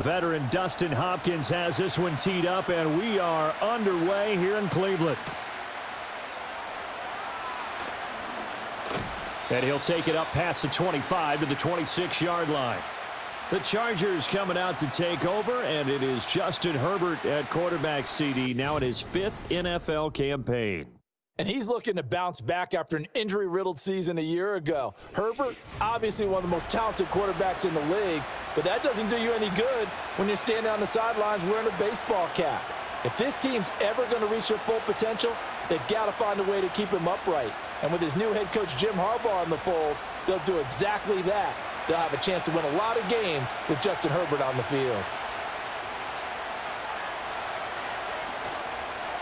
Veteran Dustin Hopkins has this one teed up, and we are underway here in Cleveland. And he'll take it up past the 25 to the 26-yard line. The Chargers coming out to take over, and it is Justin Herbert at quarterback CD now in his fifth NFL campaign. And he's looking to bounce back after an injury-riddled season a year ago. Herbert, obviously one of the most talented quarterbacks in the league, but that doesn't do you any good when you're standing on the sidelines wearing a baseball cap. If this team's ever going to reach their full potential, they've got to find a way to keep him upright. And with his new head coach Jim Harbaugh in the fold, they'll do exactly that they'll have a chance to win a lot of games with Justin Herbert on the field.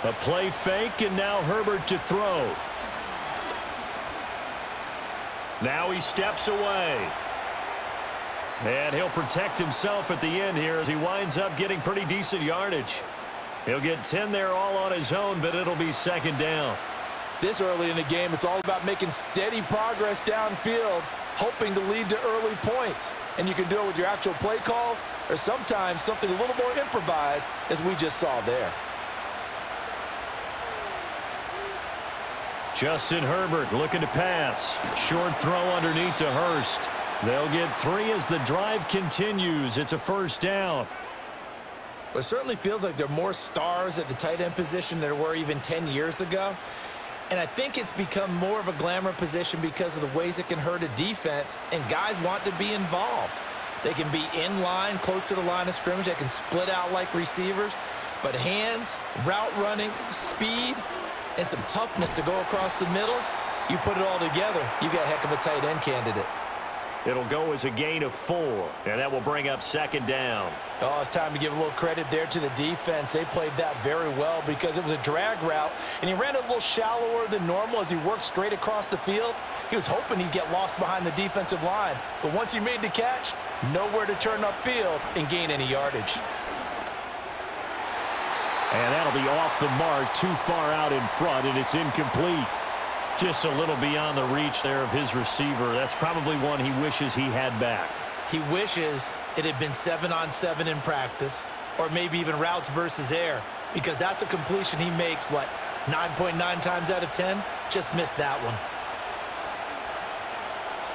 A play fake, and now Herbert to throw. Now he steps away. And he'll protect himself at the end here as he winds up getting pretty decent yardage. He'll get 10 there all on his own, but it'll be second down. This early in the game, it's all about making steady progress downfield hoping to lead to early points. And you can do it with your actual play calls or sometimes something a little more improvised as we just saw there. Justin Herbert looking to pass. Short throw underneath to Hurst. They'll get three as the drive continues. It's a first down. It certainly feels like there are more stars at the tight end position than there were even 10 years ago. And I think it's become more of a glamour position because of the ways it can hurt a defense, and guys want to be involved. They can be in line, close to the line of scrimmage. They can split out like receivers. But hands, route running, speed, and some toughness to go across the middle, you put it all together, you got a heck of a tight end candidate. It'll go as a gain of four, and that will bring up second down. Oh, it's time to give a little credit there to the defense. They played that very well because it was a drag route, and he ran it a little shallower than normal as he worked straight across the field. He was hoping he'd get lost behind the defensive line, but once he made the catch, nowhere to turn upfield and gain any yardage. And that'll be off the mark, too far out in front, and it's incomplete. Just a little beyond the reach there of his receiver. That's probably one he wishes he had back. He wishes it had been seven on seven in practice or maybe even routes versus air because that's a completion he makes, what, 9.9 .9 times out of 10? Just missed that one.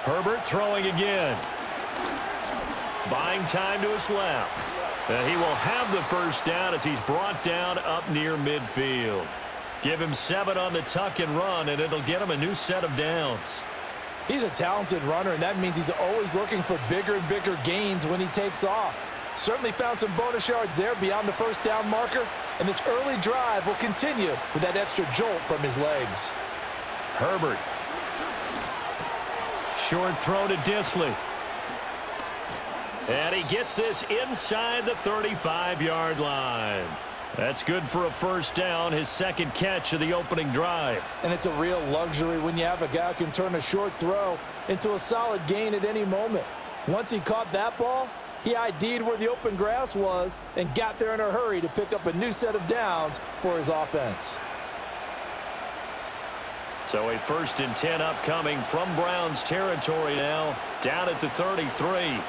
Herbert throwing again. Buying time to his left. And he will have the first down as he's brought down up near midfield. Give him seven on the tuck and run, and it'll get him a new set of downs. He's a talented runner, and that means he's always looking for bigger and bigger gains when he takes off. Certainly found some bonus yards there beyond the first down marker, and this early drive will continue with that extra jolt from his legs. Herbert. Short throw to Dissly. And he gets this inside the 35-yard line. That's good for a first down, his second catch of the opening drive. And it's a real luxury when you have a guy who can turn a short throw into a solid gain at any moment. Once he caught that ball, he ID'd where the open grass was and got there in a hurry to pick up a new set of downs for his offense. So a first and 10 upcoming from Browns territory now, down at the 33.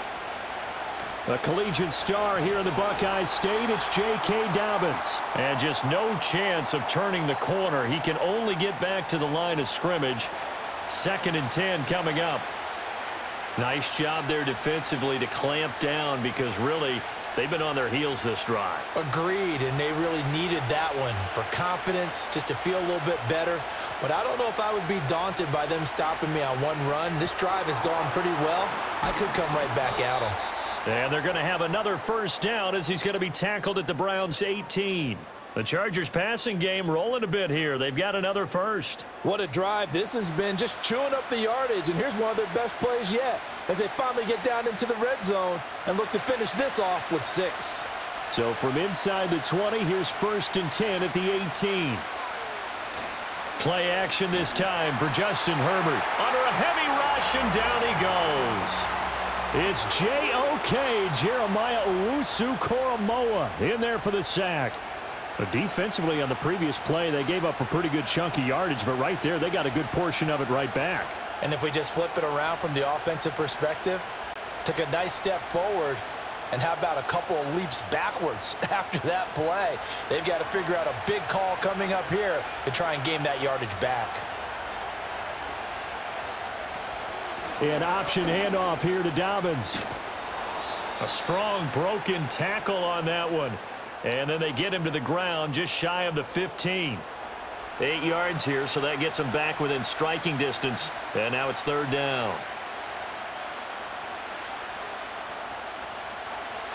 A collegiate star here in the Buckeye State, it's J.K. Dobbins. And just no chance of turning the corner. He can only get back to the line of scrimmage. Second and 10 coming up. Nice job there defensively to clamp down because really they've been on their heels this drive. Agreed, and they really needed that one for confidence, just to feel a little bit better. But I don't know if I would be daunted by them stopping me on one run. This drive has gone pretty well. I could come right back at them. And they're going to have another first down as he's going to be tackled at the Browns 18. The Chargers passing game rolling a bit here. They've got another first. What a drive. This has been just chewing up the yardage, and here's one of their best plays yet as they finally get down into the red zone and look to finish this off with six. So from inside the 20, here's first and 10 at the 18. Play action this time for Justin Herbert. Under a heavy rush, and down he goes. It's J.O.K. Jeremiah Owusu-Koramoah in there for the sack. But defensively on the previous play, they gave up a pretty good chunky yardage, but right there, they got a good portion of it right back. And if we just flip it around from the offensive perspective, took a nice step forward And how about a couple of leaps backwards after that play? They've got to figure out a big call coming up here to try and gain that yardage back. An option handoff here to Dobbins. A strong broken tackle on that one. And then they get him to the ground just shy of the 15. Eight yards here, so that gets him back within striking distance. And now it's third down.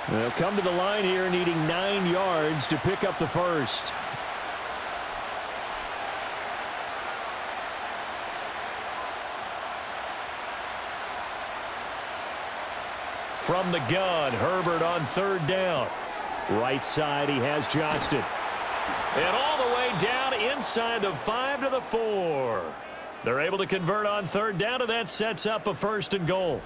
They'll come to the line here needing nine yards to pick up the first. From the gun, Herbert on third down. Right side, he has Johnston. And all the way down inside the five to the four. They're able to convert on third down, and that sets up a first and goal.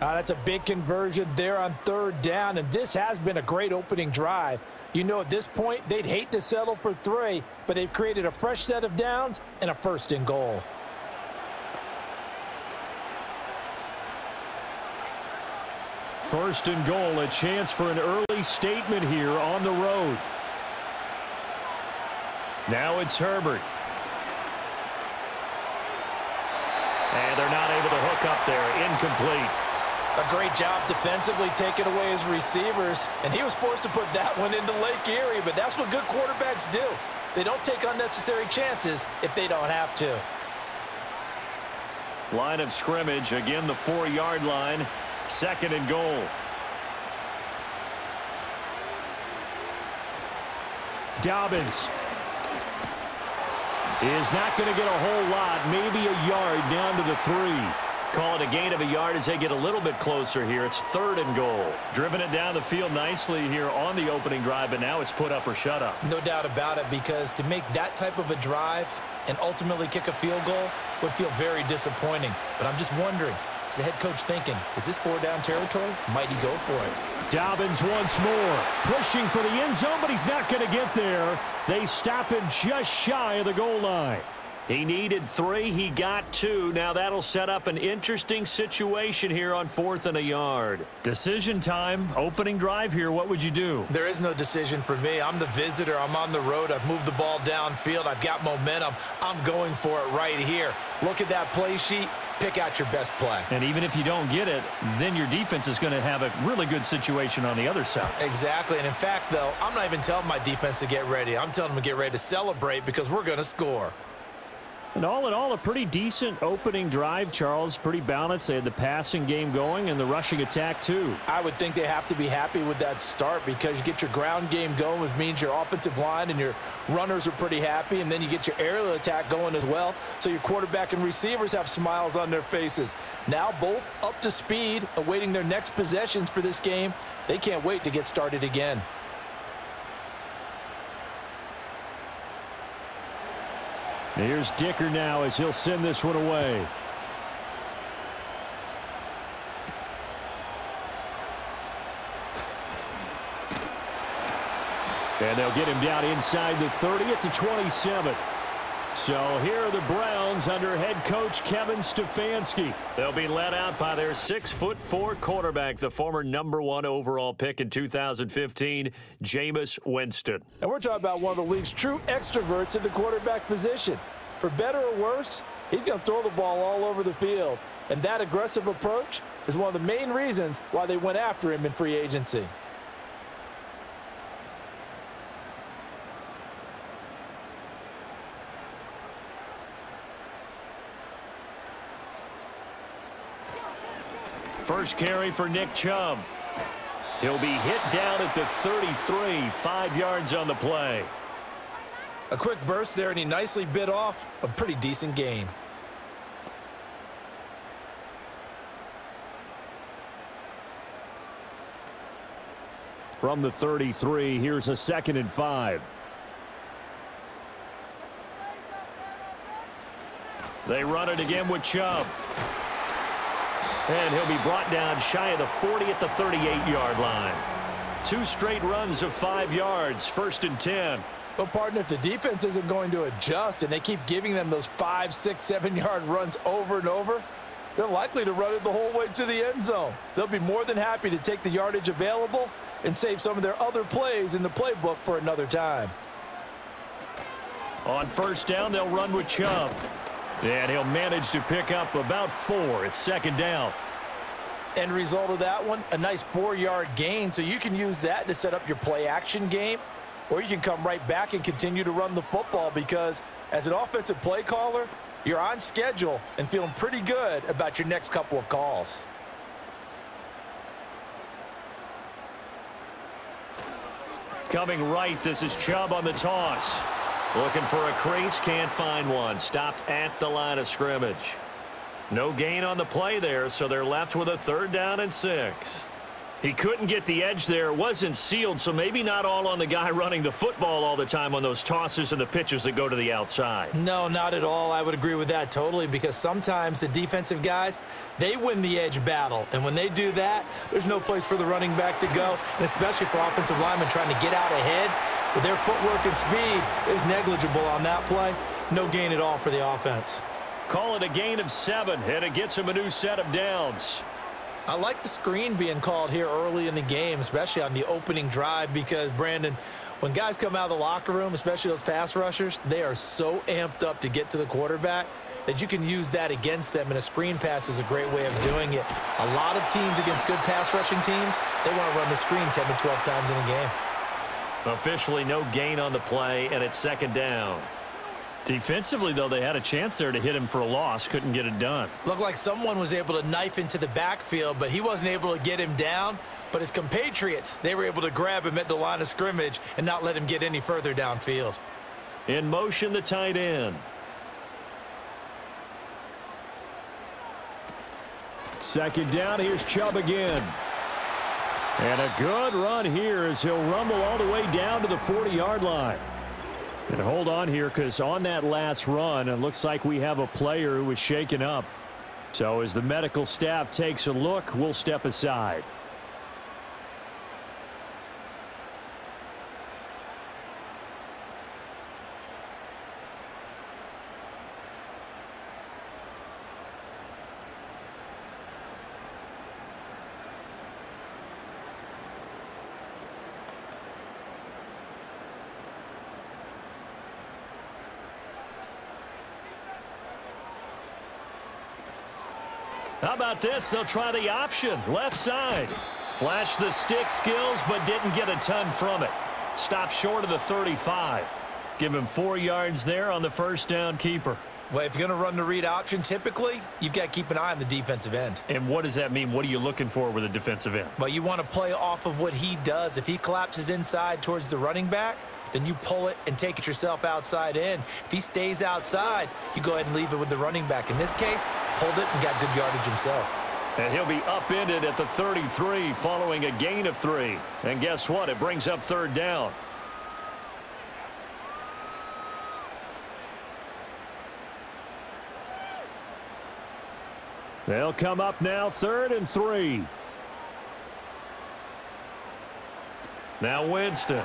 Uh, that's a big conversion there on third down, and this has been a great opening drive. You know, at this point, they'd hate to settle for three, but they've created a fresh set of downs and a first and goal. First and goal, a chance for an early statement here on the road. Now it's Herbert. And they're not able to hook up there. Incomplete. A great job defensively taking away his receivers, and he was forced to put that one into Lake Erie, but that's what good quarterbacks do. They don't take unnecessary chances if they don't have to. Line of scrimmage, again the four-yard line, second and goal. Dobbins is not going to get a whole lot, maybe a yard down to the three. Call it a gain of a yard as they get a little bit closer here. It's third and goal. Driven it down the field nicely here on the opening drive, but now it's put up or shut up. No doubt about it, because to make that type of a drive and ultimately kick a field goal would feel very disappointing. But I'm just wondering, the head coach thinking, is this four down territory? Might he go for it? Dobbins once more, pushing for the end zone, but he's not going to get there. They stop him just shy of the goal line. He needed three. He got two. Now that'll set up an interesting situation here on fourth and a yard. Decision time. Opening drive here. What would you do? There is no decision for me. I'm the visitor. I'm on the road. I've moved the ball downfield. I've got momentum. I'm going for it right here. Look at that play sheet. Pick out your best play. And even if you don't get it, then your defense is going to have a really good situation on the other side. Exactly. And in fact, though, I'm not even telling my defense to get ready. I'm telling them to get ready to celebrate because we're going to score. And all in all, a pretty decent opening drive, Charles. Pretty balanced. They had the passing game going and the rushing attack, too. I would think they have to be happy with that start because you get your ground game going, which means your offensive line and your runners are pretty happy, and then you get your aerial attack going as well, so your quarterback and receivers have smiles on their faces. Now both up to speed, awaiting their next possessions for this game. They can't wait to get started again. Here's Dicker now as he'll send this one away. And they'll get him down inside the 30 at the 27. So here are the Browns under head coach Kevin Stefanski. They'll be led out by their six-foot-four quarterback, the former number one overall pick in 2015, Jameis Winston. And we're talking about one of the league's true extroverts in the quarterback position. For better or worse, he's going to throw the ball all over the field. And that aggressive approach is one of the main reasons why they went after him in free agency. First carry for Nick Chubb. He'll be hit down at the 33, five yards on the play. A quick burst there, and he nicely bit off a pretty decent gain. From the 33, here's a second and five. They run it again with Chubb. And he'll be brought down shy of the 40 at the 38-yard line. Two straight runs of five yards, first and 10. But, partner, if the defense isn't going to adjust and they keep giving them those five, six, seven-yard runs over and over, they're likely to run it the whole way to the end zone. They'll be more than happy to take the yardage available and save some of their other plays in the playbook for another time. On first down, they'll run with Chubb. And he'll manage to pick up about four. It's second down. End result of that one, a nice four-yard gain, so you can use that to set up your play-action game, or you can come right back and continue to run the football because as an offensive play caller, you're on schedule and feeling pretty good about your next couple of calls. Coming right, this is Chubb on the toss. Looking for a crease, can't find one. Stopped at the line of scrimmage. No gain on the play there, so they're left with a third down and six. He couldn't get the edge there. Wasn't sealed, so maybe not all on the guy running the football all the time on those tosses and the pitches that go to the outside. No, not at all. I would agree with that totally because sometimes the defensive guys, they win the edge battle. And when they do that, there's no place for the running back to go, and especially for offensive linemen trying to get out ahead. With their footwork and speed, is negligible on that play. No gain at all for the offense. Call it a gain of seven, and it gets him a new set of downs. I like the screen being called here early in the game, especially on the opening drive because, Brandon, when guys come out of the locker room, especially those pass rushers, they are so amped up to get to the quarterback that you can use that against them, and a screen pass is a great way of doing it. A lot of teams against good pass rushing teams, they want to run the screen 10 to 12 times in a game. Officially no gain on the play, and it's second down. Defensively, though, they had a chance there to hit him for a loss. Couldn't get it done. Looked like someone was able to knife into the backfield, but he wasn't able to get him down. But his compatriots, they were able to grab him at the line of scrimmage and not let him get any further downfield. In motion, the tight end. Second down, here's Chubb again. And a good run here as he'll rumble all the way down to the 40-yard line. And hold on here because on that last run, it looks like we have a player who was shaken up. So as the medical staff takes a look, we'll step aside. How about this? They'll try the option. Left side. Flashed the stick skills, but didn't get a ton from it. Stopped short of the 35. Give him four yards there on the first down keeper. Well, if you're going to run the read option, typically, you've got to keep an eye on the defensive end. And what does that mean? What are you looking for with a defensive end? Well, you want to play off of what he does. If he collapses inside towards the running back, then you pull it and take it yourself outside in. If he stays outside, you go ahead and leave it with the running back. In this case, pulled it and got good yardage himself. And he'll be upended at the 33 following a gain of three. And guess what? It brings up third down. They'll come up now third and three. Now Winston.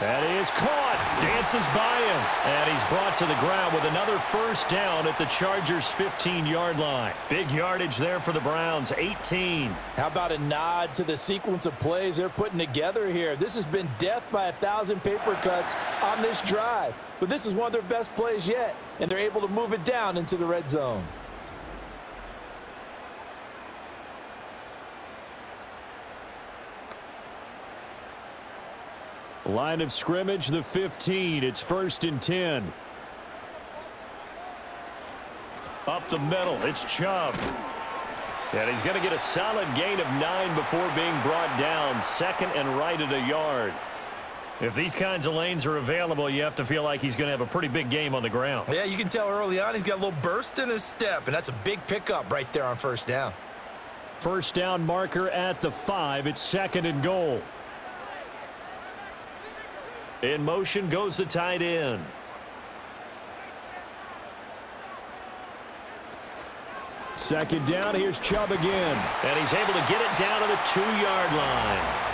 That is caught. Dances by him. And he's brought to the ground with another first down at the Chargers' 15-yard line. Big yardage there for the Browns, 18. How about a nod to the sequence of plays they're putting together here? This has been death by a thousand paper cuts on this drive. But this is one of their best plays yet, and they're able to move it down into the red zone. Line of scrimmage, the 15. It's first and 10. Up the middle, it's Chubb. And he's going to get a solid gain of nine before being brought down. Second and right at a yard. If these kinds of lanes are available, you have to feel like he's going to have a pretty big game on the ground. Yeah, you can tell early on he's got a little burst in his step, and that's a big pickup right there on first down. First down marker at the five. It's second and goal. In motion goes the tight end. Second down, here's Chubb again. And he's able to get it down to the two-yard line.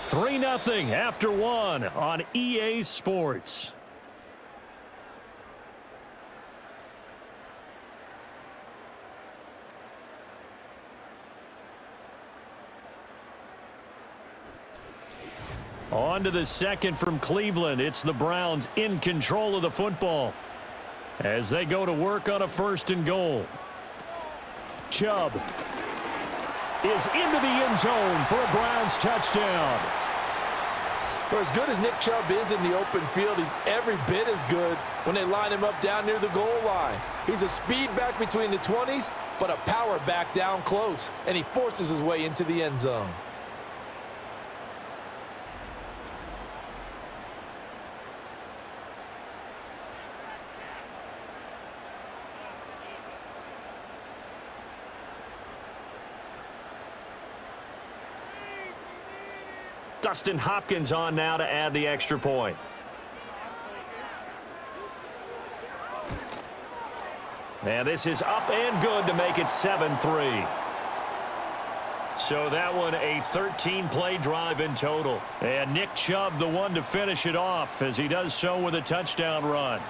Three nothing after one on EA Sports. On to the second from Cleveland. It's the Browns in control of the football as they go to work on a first and goal. Chubb is into the end zone for a Browns touchdown. For as good as Nick Chubb is in the open field, he's every bit as good when they line him up down near the goal line. He's a speed back between the 20s, but a power back down close, and he forces his way into the end zone. Dustin Hopkins on now to add the extra point. And this is up and good to make it 7-3. So that one a 13-play drive in total. And Nick Chubb the one to finish it off as he does so with a touchdown run.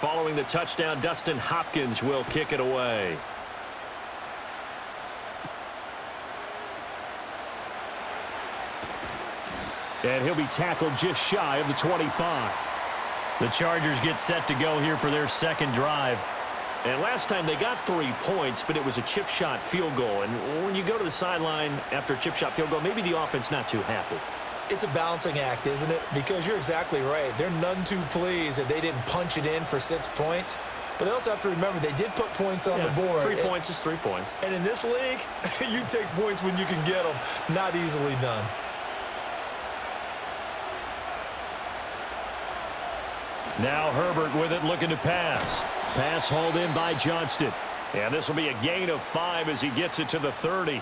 Following the touchdown, Dustin Hopkins will kick it away. And he'll be tackled just shy of the 25. The Chargers get set to go here for their second drive. And last time they got three points, but it was a chip shot field goal. And when you go to the sideline after a chip shot field goal, maybe the offense not too happy it's a balancing act, isn't it? Because you're exactly right. They're none too pleased that they didn't punch it in for six points. But they also have to remember they did put points on yeah, the board. Three and, points is three points. And in this league, you take points when you can get them. Not easily done. Now Herbert with it looking to pass. Pass hauled in by Johnston. And this will be a gain of five as he gets it to the 30.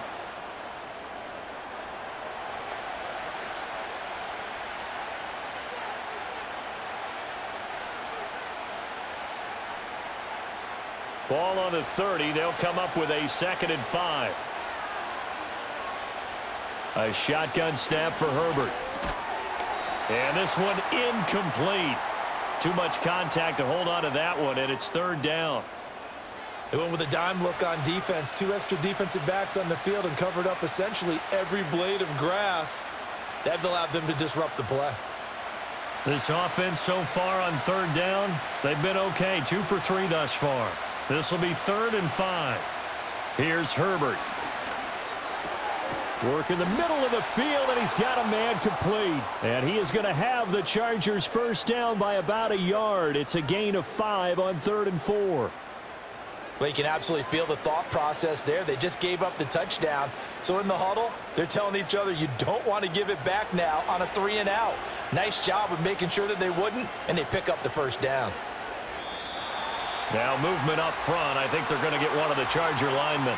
Ball on the 30. They'll come up with a second and five. A shotgun snap for Herbert. And this one incomplete. Too much contact to hold on to that one, and it's third down. They went with a dime look on defense. Two extra defensive backs on the field and covered up essentially every blade of grass. That allowed them to disrupt the play. This offense so far on third down, they've been okay. Two for three thus far. This will be third and five. Here's Herbert. Work in the middle of the field, and he's got a man complete. And he is going to have the Chargers first down by about a yard. It's a gain of five on third and four. Well, you can absolutely feel the thought process there. They just gave up the touchdown. So in the huddle, they're telling each other, you don't want to give it back now on a three and out. Nice job of making sure that they wouldn't, and they pick up the first down. Now movement up front. I think they're going to get one of the Charger linemen.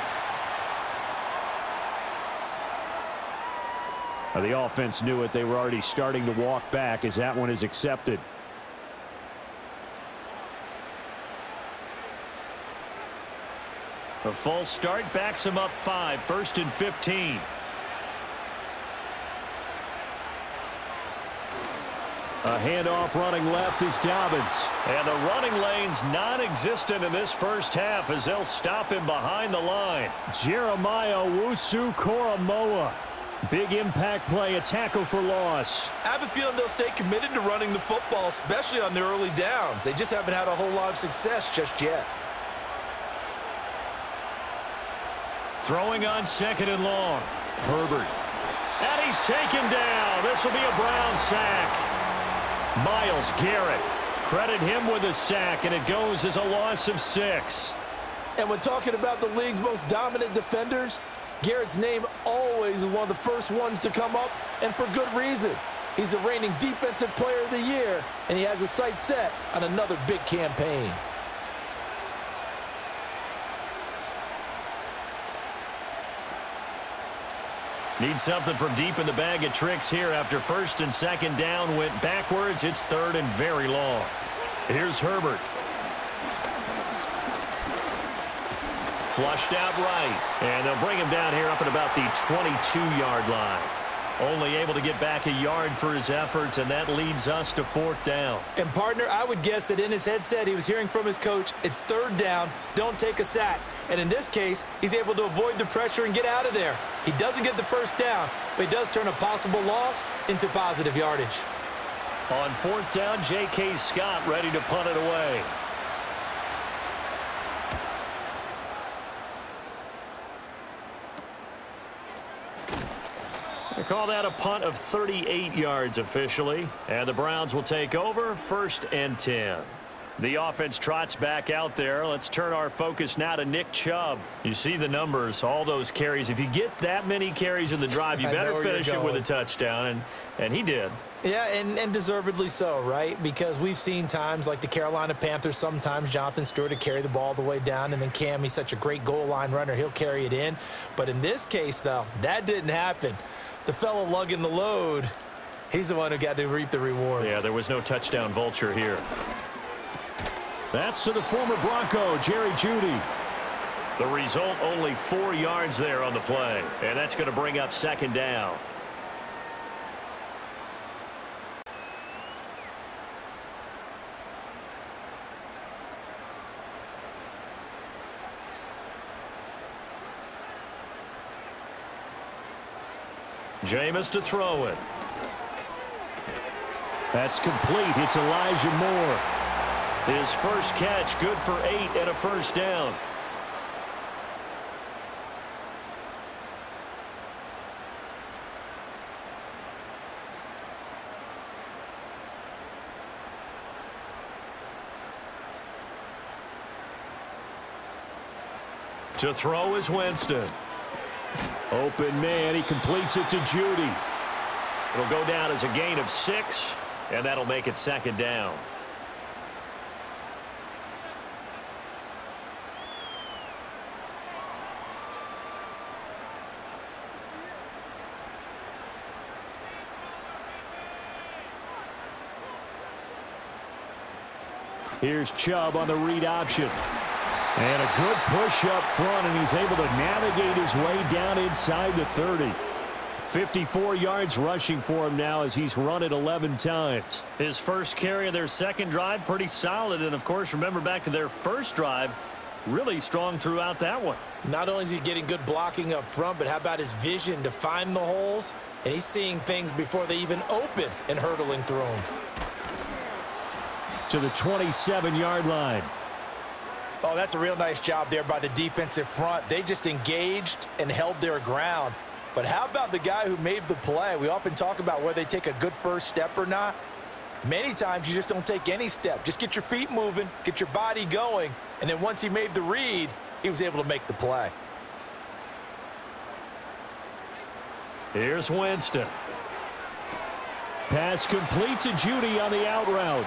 The offense knew it. They were already starting to walk back as that one is accepted. A false start backs him up five. First and 15. A handoff running left is Dobbins. And the running lane's non-existent in this first half as they'll stop him behind the line. Jeremiah Owusu-Koramoah. Big impact play, a tackle for loss. I have a feeling they'll stay committed to running the football, especially on their early downs. They just haven't had a whole lot of success just yet. Throwing on second and long. Herbert. And he's taken down. This will be a Brown sack. Myles Garrett. Credit him with a sack, and it goes as a loss of six. And when talking about the league's most dominant defenders, Garrett's name always is one of the first ones to come up, and for good reason. He's the reigning Defensive Player of the Year, and he has a sight set on another big campaign. Need something from deep in the bag of tricks here after first and second down went backwards. It's third and very long. Here's Herbert. Flushed out right. And they'll bring him down here up at about the 22-yard line. Only able to get back a yard for his efforts, and that leads us to fourth down. And, partner, I would guess that in his headset he was hearing from his coach, it's third down, don't take a sack. And in this case, he's able to avoid the pressure and get out of there. He doesn't get the first down, but he does turn a possible loss into positive yardage. On fourth down, J.K. Scott ready to punt it away. They call that a punt of 38 yards officially. And the Browns will take over first and 10. The offense trots back out there. Let's turn our focus now to Nick Chubb. You see the numbers, all those carries. If you get that many carries in the drive, you better finish it with a touchdown, and, and he did. Yeah, and, and deservedly so, right? Because we've seen times like the Carolina Panthers, sometimes Jonathan Stewart to carry the ball all the way down, and then Cam, he's such a great goal line runner, he'll carry it in. But in this case, though, that didn't happen the fellow lugging the load, he's the one who got to reap the reward. Yeah, there was no touchdown vulture here. That's to the former Bronco, Jerry Jeudy. The result, only four yards there on the play. And that's going to bring up second down. Jameis to throw it. That's complete. It's Elijah Moore. His first catch, good for eight and a first down. To throw is Winston. Open man. He completes it to Jeudy. It'll go down as a gain of six, and that'll make it second down. Here's Chubb on the read option. And a good push up front, and he's able to navigate his way down inside the 30. 54 yards rushing for him now as he's run it 11 times. His first carry of their second drive, pretty solid. And, of course, remember back to their first drive, really strong throughout that one. Not only is he getting good blocking up front, but how about his vision to find the holes? And he's seeing things before they even open and hurtling through them. To the 27-yard line. Oh, that's a real nice job there by the defensive front. They just engaged and held their ground. But how about the guy who made the play? We often talk about whether they take a good first step or not. Many times you just don't take any step. Just get your feet moving, get your body going, and then once he made the read, he was able to make the play. Here's Winston. Pass complete to Jeudy on the out route.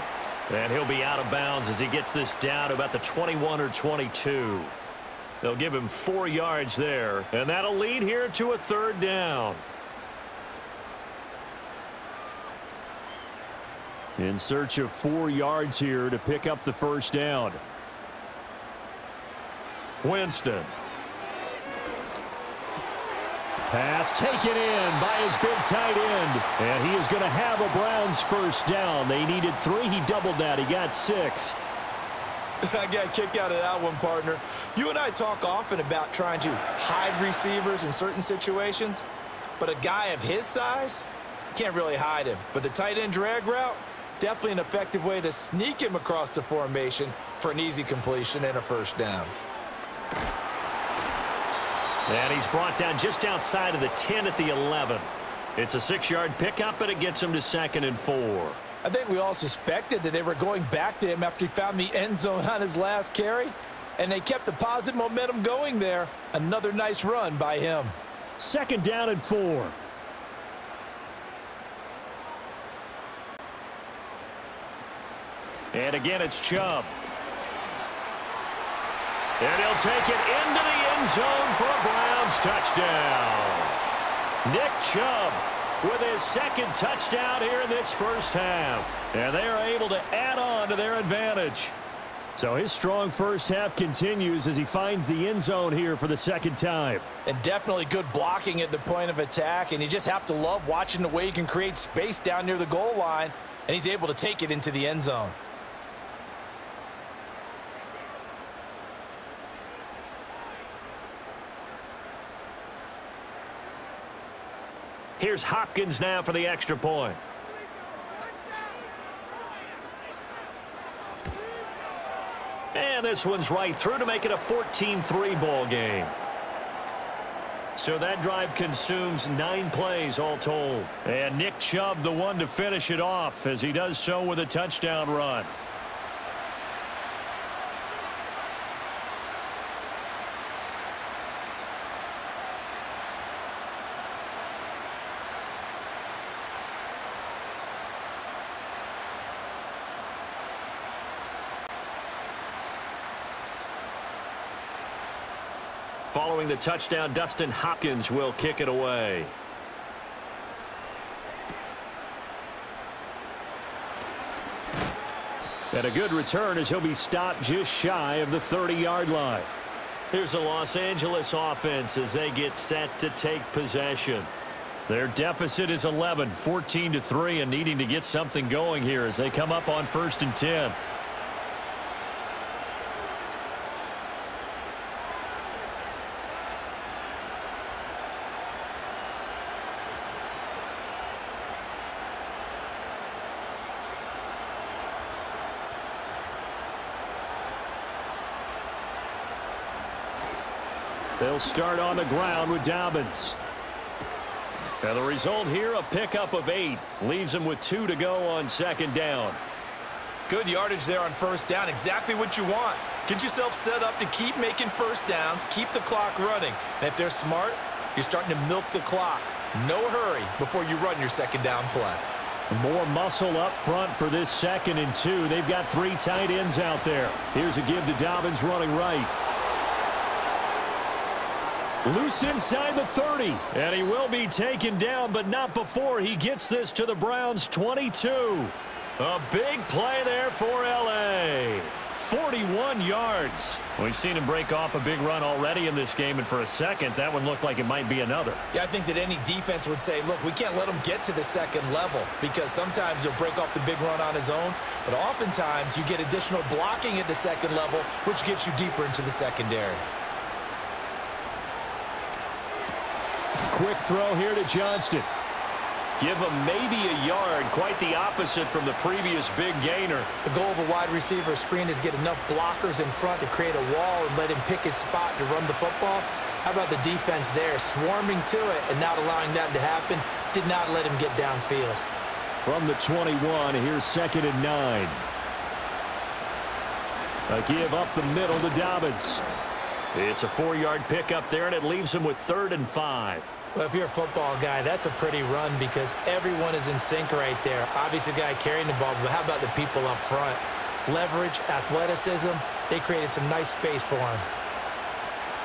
And he'll be out of bounds as he gets this down about the 21 or 22. They'll give him four yards there, and that'll lead here to a third down. In search of four yards here to pick up the first down. Winston. Pass taken in by his big tight end. And he is going to have a Browns first down. They needed three. He doubled that. He got six. I got kicked out of that one, partner. You and I talk often about trying to hide receivers in certain situations, but a guy of his size can't really hide him. But the tight end drag route, definitely an effective way to sneak him across the formation for an easy completion and a first down. And he's brought down just outside of the 10 at the 11. It's a six-yard pickup, but it gets him to second and four. I think we all suspected that they were going back to him after he found the end zone on his last carry, and they kept the positive momentum going there. Another nice run by him. Second down and four. And again, it's Chubb. And he'll take it into the end zone for a Browns touchdown. Nick Chubb with his second touchdown here in this first half. And they are able to add on to their advantage. So his strong first half continues as he finds the end zone here for the second time. And definitely good blocking at the point of attack, and you just have to love watching the way he can create space down near the goal line, and he's able to take it into the end zone. Here's Hopkins now for the extra point. And this one's right through to make it a 14-3 ball game. So that drive consumes nine plays all told. And Nick Chubb the one to finish it off as he does so with a touchdown run. The touchdown, Dustin Hopkins will kick it away. And a good return as he'll be stopped just shy of the 30-yard line. Here's a Los Angeles offense as they get set to take possession. Their deficit is 11, 14 to 3, and needing to get something going here as they come up on first and 10. They'll start on the ground with Dobbins. And the result here, a pickup of eight. Leaves them with two to go on second down. Good yardage there on first down. Exactly what you want. Get yourself set up to keep making first downs, keep the clock running. And if they're smart, you're starting to milk the clock. No hurry before you run your second down play. More muscle up front for this second and two. They've got three tight ends out there. Here's a give to Dobbins running right. Loose inside the 30. And he will be taken down, but not before he gets this to the Browns 22. A big play there for L.A. 41 yards. We've seen him break off a big run already in this game, and for a second, that one looked like it might be another. Yeah, I think that any defense would say, look, we can't let him get to the second level because sometimes he'll break off the big run on his own, but oftentimes you get additional blocking at the second level, which gets you deeper into the secondary. Quick throw here to Johnston. Give him maybe a yard, quite the opposite from the previous big gainer. The goal of a wide receiver screen is get enough blockers in front to create a wall and let him pick his spot to run the football. How about the defense there, swarming to it and not allowing that to happen, did not let him get downfield. From the 21, here's second and nine. A give up the middle to Dobbins. It's a four-yard pickup there, and it leaves him with third and five. Well, if you're a football guy, that's a pretty run because everyone is in sync right there. Obviously, the guy carrying the ball, but how about the people up front? Leverage, athleticism, they created some nice space for him.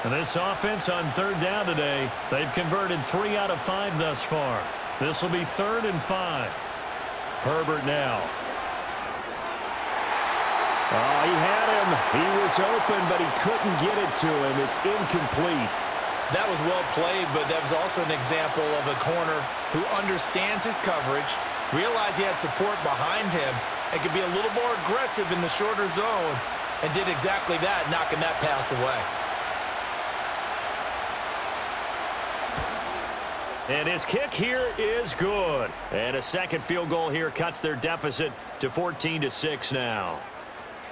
And this offense on third down today, they've converted three out of five thus far. This will be third and five. Herbert now. Oh, he had him. He was open, but he couldn't get it to him. It's incomplete. That was well played, but that was also an example of a corner who understands his coverage, realized he had support behind him, and could be a little more aggressive in the shorter zone, and did exactly that, knocking that pass away. And his kick here is good. And a second field goal here cuts their deficit to 14 to 6 now.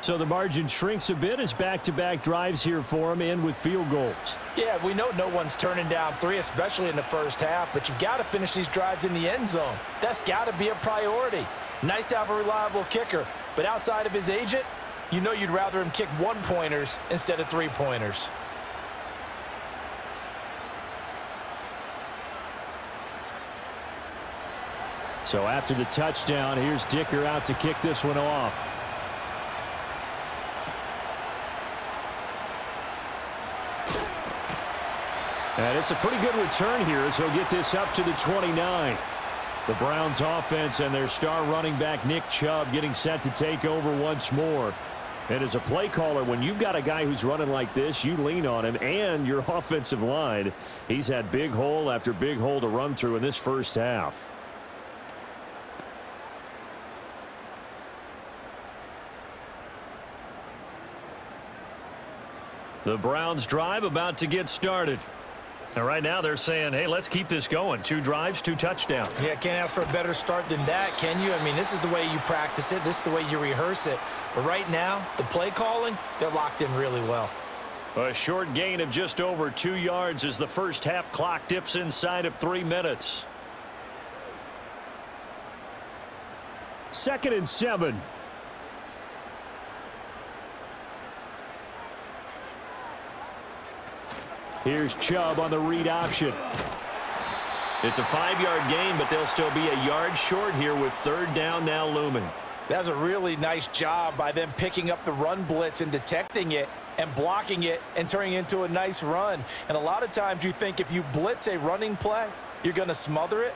So the margin shrinks a bit as back-to-back -back drives here for him and with field goals. Yeah, we know no one's turning down three, especially in the first half, but you've got to finish these drives in the end zone. That's got to be a priority. Nice to have a reliable kicker, but outside of his agent, you know you'd rather him kick one-pointers instead of three-pointers. So after the touchdown, here's Dicker out to kick this one off. And it's a pretty good return here as he'll get this up to the 29. The Browns offense and their star running back Nick Chubb getting set to take over once more. And as a play caller, when you've got a guy who's running like this, you lean on him and your offensive line. He's had big hole after big hole to run through in this first half. The Browns drive about to get started. And right now they're saying, hey, let's keep this going. Two drives, two touchdowns. Yeah, can't ask for a better start than that, can you? I mean, this is the way you practice it. This is the way you rehearse it. But right now, the play calling, they're locked in really well. A short gain of just over two yards as the first half clock dips inside of three minutes. Second and seven. Here's Chubb on the read option. It's a five-yard gain, but they'll still be a yard short here with third down now looming. That's a really nice job by them picking up the run blitz and detecting it and blocking it and turning it into a nice run. And a lot of times you think if you blitz a running play, you're going to smother it.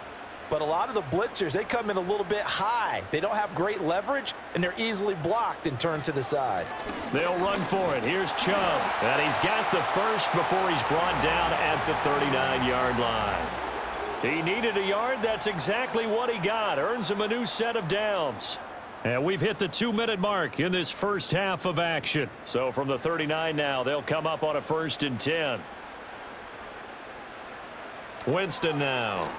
But a lot of the blitzers, they come in a little bit high. They don't have great leverage, and they're easily blocked and turned to the side. They'll run for it. Here's Chubb. And he's got the first before he's brought down at the 39-yard line. He needed a yard. That's exactly what he got. Earns him a new set of downs. And we've hit the two-minute mark in this first half of action. So from the 39 now, they'll come up on a first and 10. Winston now.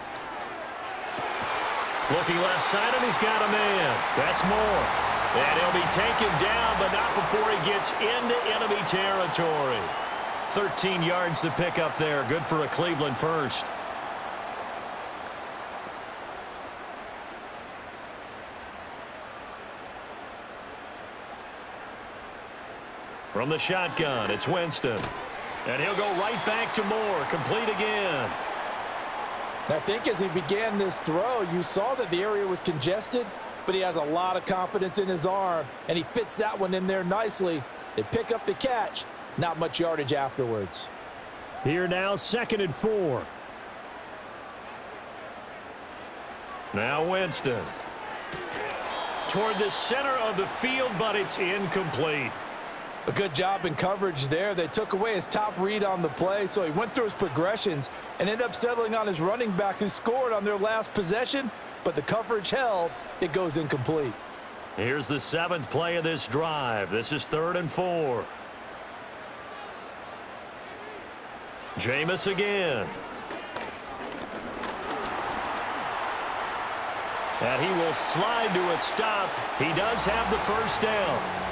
Looking left side, and he's got a man. That's Moore. And he'll be taken down, but not before he gets into enemy territory. 13 yards to pick up there. Good for a Cleveland first. From the shotgun, it's Winston. And he'll go right back to Moore. Complete again. I think as he began this throw, you saw that the area was congested, but he has a lot of confidence in his arm, and he fits that one in there nicely. They pick up the catch. Not much yardage afterwards. Here now, second and four. Now Winston. Toward the center of the field, but it's incomplete. A good job in coverage there. They took away his top read on the play, so he went through his progressions and ended up settling on his running back who scored on their last possession, but the coverage held. It goes incomplete. Here's the seventh play of this drive. This is third and four. Jameis again. And he will slide to a stop. He does have the first down.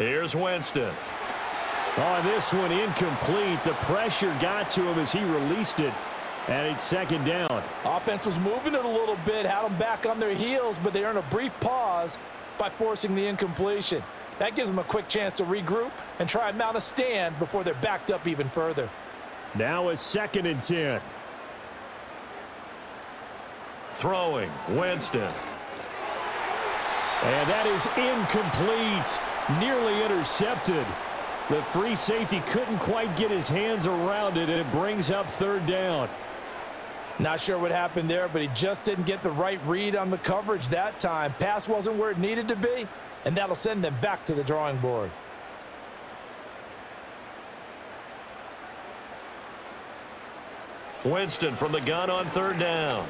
Here's Winston. Oh, on this one, incomplete. The pressure got to him as he released it. And it's second down. Offense was moving it a little bit, had them back on their heels, but they earned a brief pause by forcing the incompletion. That gives them a quick chance to regroup and try and mount a stand before they're backed up even further. Now a second and 10. Throwing, Winston. And that is incomplete nearly intercepted. The free safety couldn't quite get his hands around it, and it brings up third down. Not sure what happened there, but he just didn't get the right read on the coverage that time. Pass wasn't where it needed to be, and that'll send them back to the drawing board. Winston from the gun on third down.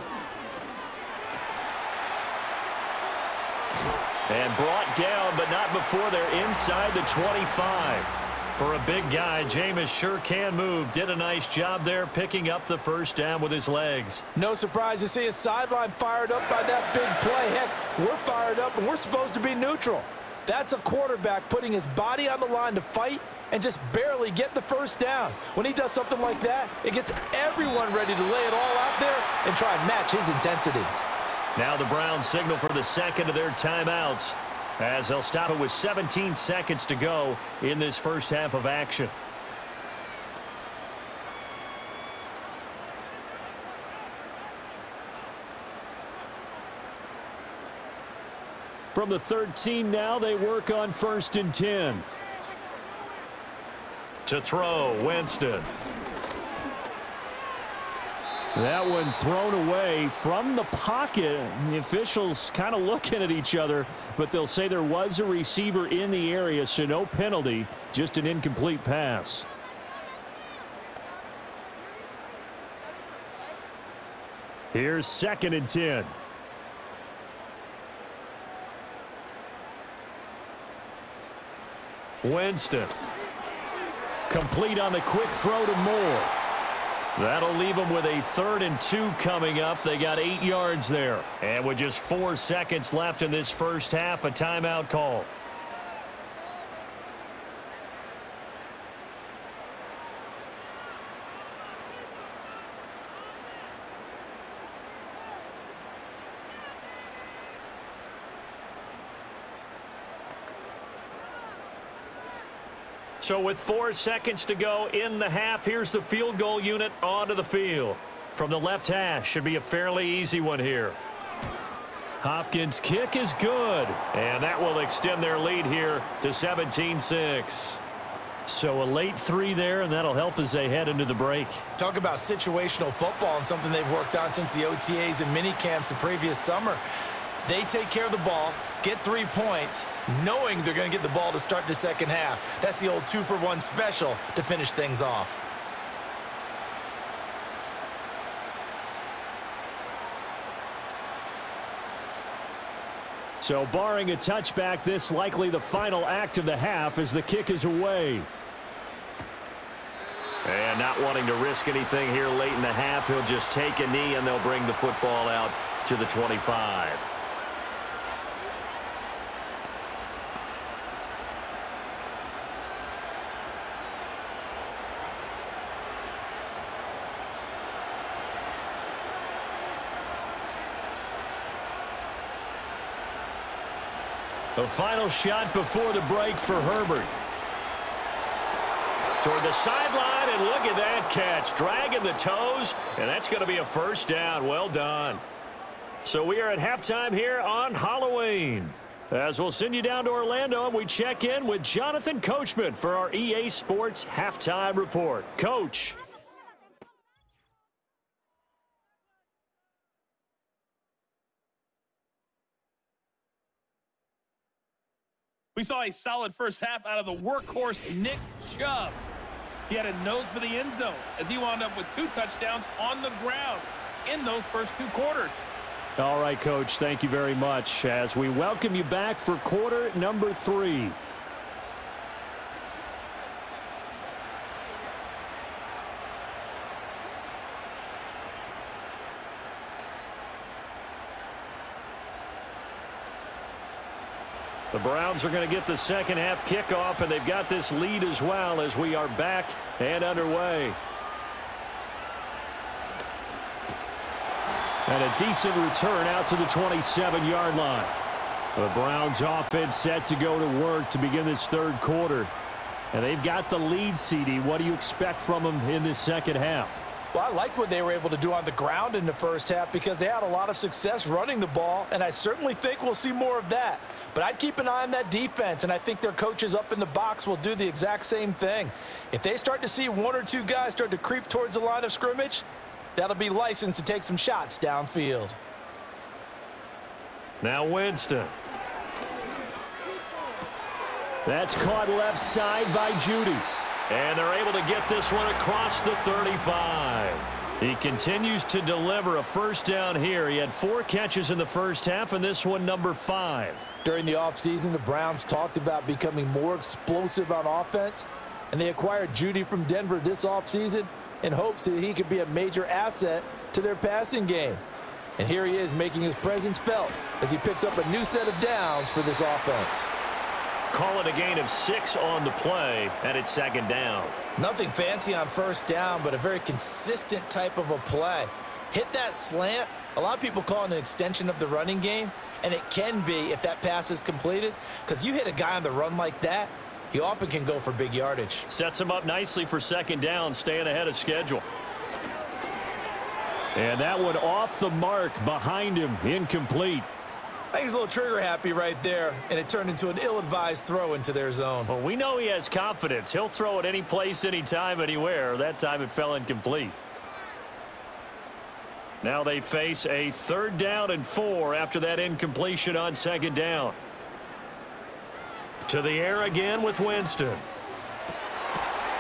And brought down, but not before they're inside the 25. For a big guy, Jameis sure can move. Did a nice job there picking up the first down with his legs. No surprise to see his sideline fired up by that big play. Heck, we're fired up, and we're supposed to be neutral. That's a quarterback putting his body on the line to fight and just barely get the first down. When he does something like that, it gets everyone ready to lay it all out there and try and match his intensity. Now the Browns signal for the second of their timeouts as they'll stop it with 17 seconds to go in this first half of action. From the 13 now, they work on first and 10. To throw, Winston. That one thrown away from the pocket. The officials kind of looking at each other, but they'll say there was a receiver in the area, so no penalty, just an incomplete pass. Here's second and 10. Winston. Complete on the quick throw to Moore. That'll leave them with a third and two coming up. They got eight yards there. And with just four seconds left in this first half, a timeout call. So with four seconds to go in the half, here's the field goal unit onto the field. From the left hash, should be a fairly easy one here. Hopkins' kick is good, and that will extend their lead here to 17-6. So a late three there, and that'll help as they head into the break. Talk about situational football and something they've worked on since the OTAs and mini camps the previous summer. They take care of the ball, get three points, knowing they're going to get the ball to start the second half. That's the old two-for-one special to finish things off. So barring a touchback, this likely the final act of the half as the kick is away. And not wanting to risk anything here late in the half, he'll just take a knee and they'll bring the football out to the 25. Final shot before the break for Herbert. Toward the sideline, and look at that catch. Dragging the toes, and that's going to be a first down. Well done. So we are at halftime here on Halloween. As we'll send you down to Orlando, and we check in with Jonathan Coachman for our EA Sports Halftime Report. Coach. We saw a solid first half out of the workhorse Nick Chubb. He had a nose for the end zone as he wound up with two touchdowns on the ground in those first two quarters. All right, Coach, thank you very much as we welcome you back for quarter number three. Browns are going to get the second half kickoff, and they've got this lead as well as we are back and underway. And a decent return out to the 27-yard line. The Browns offense set to go to work to begin this third quarter. And they've got the lead, CD. What do you expect from them in this second half? Well, I like what they were able to do on the ground in the first half because they had a lot of success running the ball, and I certainly think we'll see more of that. But I'd keep an eye on that defense, and I think their coaches up in the box will do the exact same thing. If they start to see one or two guys start to creep towards the line of scrimmage, that'll be licensed to take some shots downfield. Now Winston. That's caught left side by Jeudy. And they're able to get this one across the 35. He continues to deliver a first down here. He had four catches in the first half, and this one number five. During the offseason, the Browns talked about becoming more explosive on offense, and they acquired Jeudy from Denver this offseason in hopes that he could be a major asset to their passing game. And here he is making his presence felt as he picks up a new set of downs for this offense. Call it a gain of six on the play, and it's second down. Nothing fancy on first down, but a very consistent type of a play. Hit that slant. A lot of people call it an extension of the running game, and it can be if that pass is completed, because you hit a guy on the run like that, he often can go for big yardage. Sets him up nicely for second down, staying ahead of schedule. And that one off the mark behind him, incomplete. I think he's a little trigger happy right there, and it turned into an ill-advised throw into their zone. Well, we know he has confidence. He'll throw it any place, anytime, anywhere. That time it fell incomplete. Now they face a third down and four after that incompletion on second down. To the air again with Winston.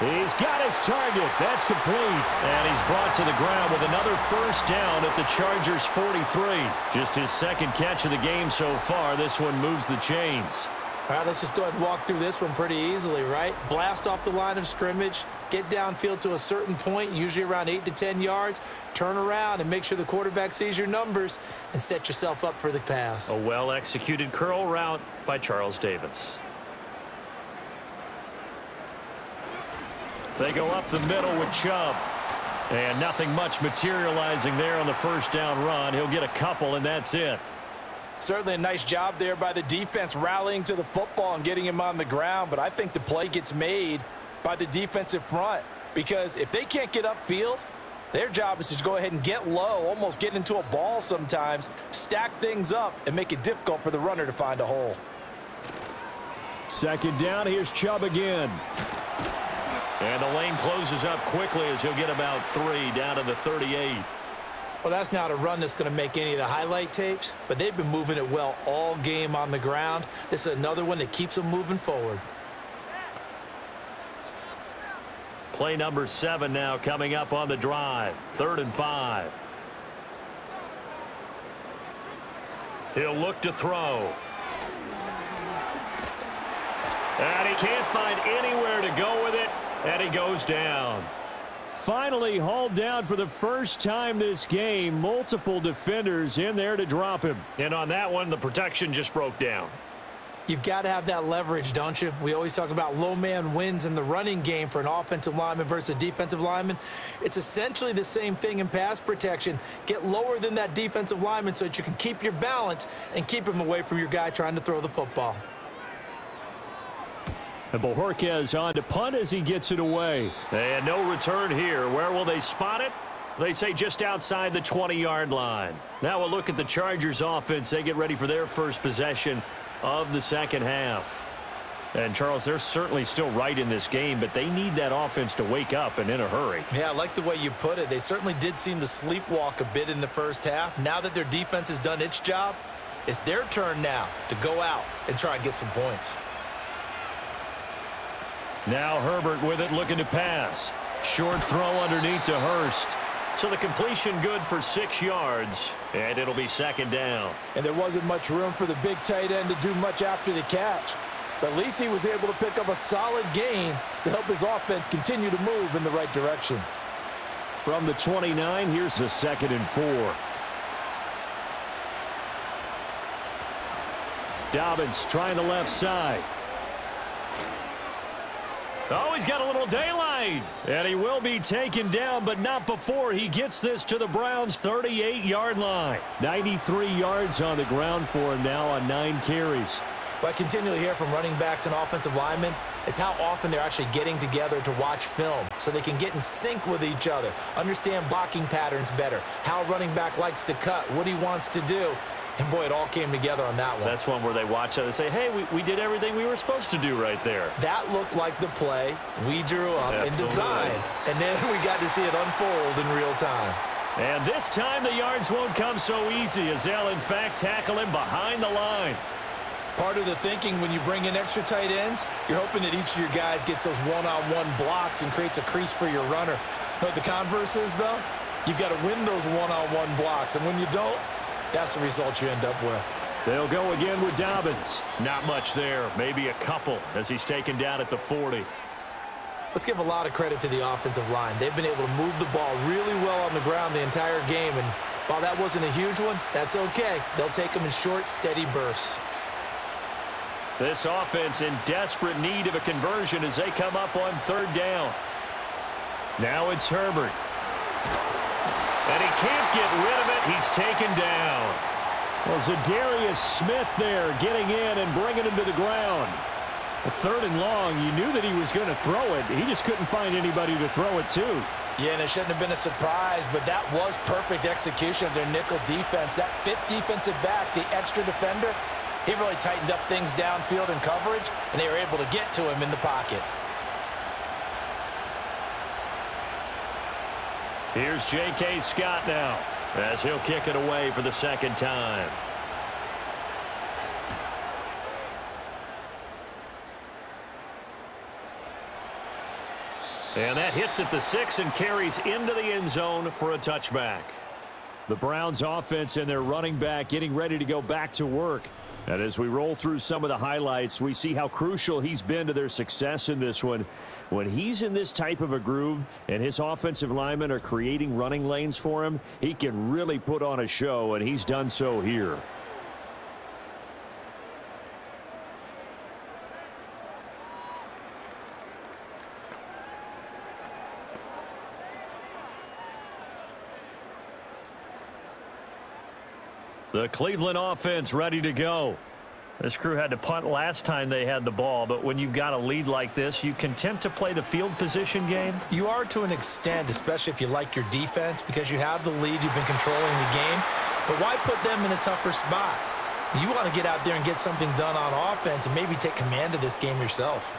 He's got his target. That's complete. And he's brought to the ground with another first down at the Chargers 43. Just his second catch of the game so far. This one moves the chains. All right, let's just go ahead and walk through this one pretty easily, right? Blast off the line of scrimmage, get downfield to a certain point, usually around 8 to 10 yards, turn around and make sure the quarterback sees your numbers and set yourself up for the pass. A well-executed curl route by Charles Davis. They go up the middle with Chubb. And nothing much materializing there on the first down run. He'll get a couple, and that's it. Certainly a nice job there by the defense rallying to the football and getting him on the ground, but I think the play gets made by the defensive front because if they can't get upfield, their job is to go ahead and get low, almost get into a ball sometimes, stack things up, and make it difficult for the runner to find a hole. Second down, here's Chubb again. And the lane closes up quickly as he'll get about three down to the 38. Well, that's not a run that's going to make any of the highlight tapes, but they've been moving it well all game on the ground. This is another one that keeps them moving forward. Play number seven now coming up on the drive. Third and five. He'll look to throw. And he can't find anywhere to go with it, and he goes down. Finally hauled down for the first time this game. Multiple defenders in there to drop him. And on that one, the protection just broke down. You've got to have that leverage, don't you? We always talk about low man wins in the running game for an offensive lineman versus a defensive lineman. It's essentially the same thing in pass protection. Get lower than that defensive lineman so that you can keep your balance and keep him away from your guy trying to throw the football. And Bojorquez on to punt as he gets it away. And no return here. Where will they spot it? They say just outside the 20-yard line. Now a look at the Chargers offense. They get ready for their first possession of the second half. And, Charles, they're certainly still right in this game, but they need that offense to wake up and in a hurry. Yeah, I like the way you put it. They certainly did seem to sleepwalk a bit in the first half. Now that their defense has done its job, it's their turn now to go out and try and get some points. Now Herbert with it looking to pass. Short throw underneath to Hurst. So the completion good for six yards, and it'll be second down. And there wasn't much room for the big tight end to do much after the catch. But at least he was able to pick up a solid gain to help his offense continue to move in the right direction. From the 29, here's the second and four. Dobbins trying the left side. Oh, he's got a little daylight. And he will be taken down, but not before he gets this to the Browns' 38-yard line. 93 yards on the ground for him now on nine carries. What I continually hear from running backs and offensive linemen is how often they're actually getting together to watch film so they can get in sync with each other, understand blocking patterns better, how running back likes to cut, what he wants to do. And, boy, it all came together on that one. That's one where they watch it and say, hey, we, we did everything we were supposed to do right there. That looked like the play we drew up Absolutely. and designed. And then we got to see it unfold in real time. And this time the yards won't come so easy as they'll, in fact, tackle him behind the line. Part of the thinking when you bring in extra tight ends, you're hoping that each of your guys gets those one-on-one -on -one blocks and creates a crease for your runner. What the converse is, though? You've got to win those one-on-one -on -one blocks, and when you don't, that's the result you end up with. They'll go again with Dobbins. Not much there. Maybe a couple as he's taken down at the 40. Let's give a lot of credit to the offensive line. They've been able to move the ball really well on the ground the entire game, and while that wasn't a huge one, that's okay. They'll take them in short, steady bursts. This offense in desperate need of a conversion as they come up on third down. Now it's Herbert. And he can't get rid of it. He's taken down. Well, Za'Darius Smith there getting in and bringing him to the ground. A third and long, you knew that he was going to throw it. He just couldn't find anybody to throw it to. Yeah, and it shouldn't have been a surprise, but that was perfect execution of their nickel defense. That fifth defensive back, the extra defender, he really tightened up things downfield in coverage, and they were able to get to him in the pocket. Here's J.K. Scott now as he'll kick it away for the second time. And that hits at the six and carries into the end zone for a touchback. The Browns offense and their running back getting ready to go back to work. And as we roll through some of the highlights, we see how crucial he's been to their success in this one. When he's in this type of a groove and his offensive linemen are creating running lanes for him, he can really put on a show, and he's done so here. The Cleveland offense ready to go. This crew had to punt last time they had the ball, but when you've got a lead like this, you content to play the field position game? You are to an extent, especially if you like your defense, because you have the lead, you've been controlling the game. But why put them in a tougher spot? You want to get out there and get something done on offense and maybe take command of this game yourself.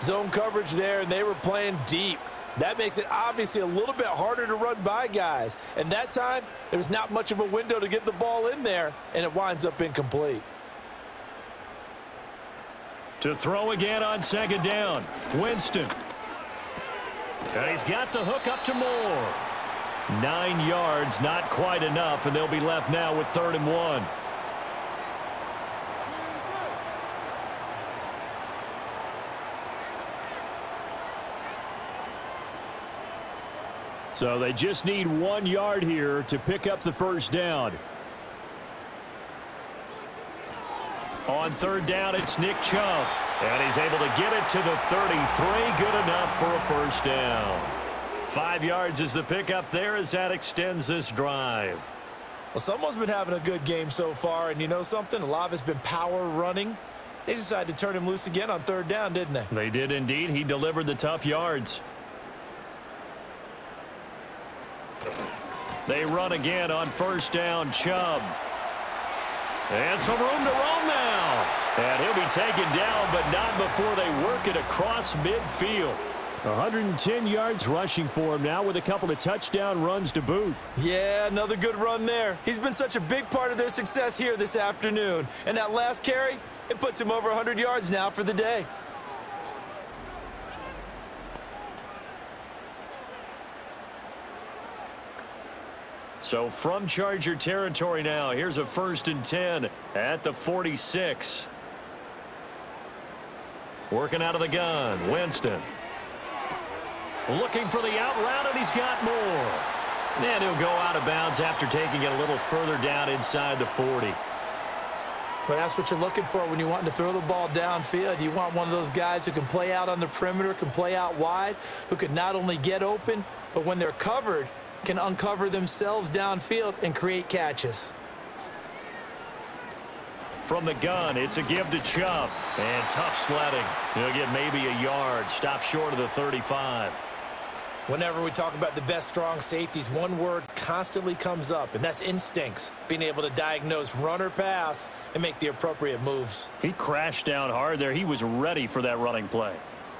Zone coverage there, and they were playing deep. That makes it obviously a little bit harder to run by guys. And that time, there was not much of a window to get the ball in there, and it winds up incomplete. To throw again on second down. Winston. And he's got the hook up to Moore. Nine yards, not quite enough, and they'll be left now with third and one. So they just need one yard here to pick up the first down. On third down, it's Nick Chubb. And he's able to get it to the 33. Good enough for a first down. Five yards is the pickup there as that extends this drive. Well, someone's been having a good game so far, and you know something? A lot of it's been power running. They decided to turn him loose again on third down, didn't they? They did indeed. He delivered the tough yards. They run again on first down, Chubb. And some room to roam now. And he'll be taken down, but not before they work it across midfield. 110 yards rushing for him now with a couple of touchdown runs to boot. Yeah, another good run there. He's been such a big part of their success here this afternoon. And that last carry, it puts him over 100 yards now for the day. So from Charger territory now, here's a first and 10 at the 46. Working out of the gun, Winston. Looking for the out route, and he's got Moore. And he'll go out of bounds after taking it a little further down inside the 40. Well, that's what you're looking for when you want to throw the ball downfield. You want one of those guys who can play out on the perimeter, can play out wide, who can not only get open, but when they're covered, can uncover themselves downfield and create catches. From the gun, it's a give to Chubb. And tough sledding. He'll get maybe a yard. Stop short of the 35. Whenever we talk about the best strong safeties, one word constantly comes up, and that's instincts. Being able to diagnose run or pass and make the appropriate moves. He crashed down hard there. He was ready for that running play.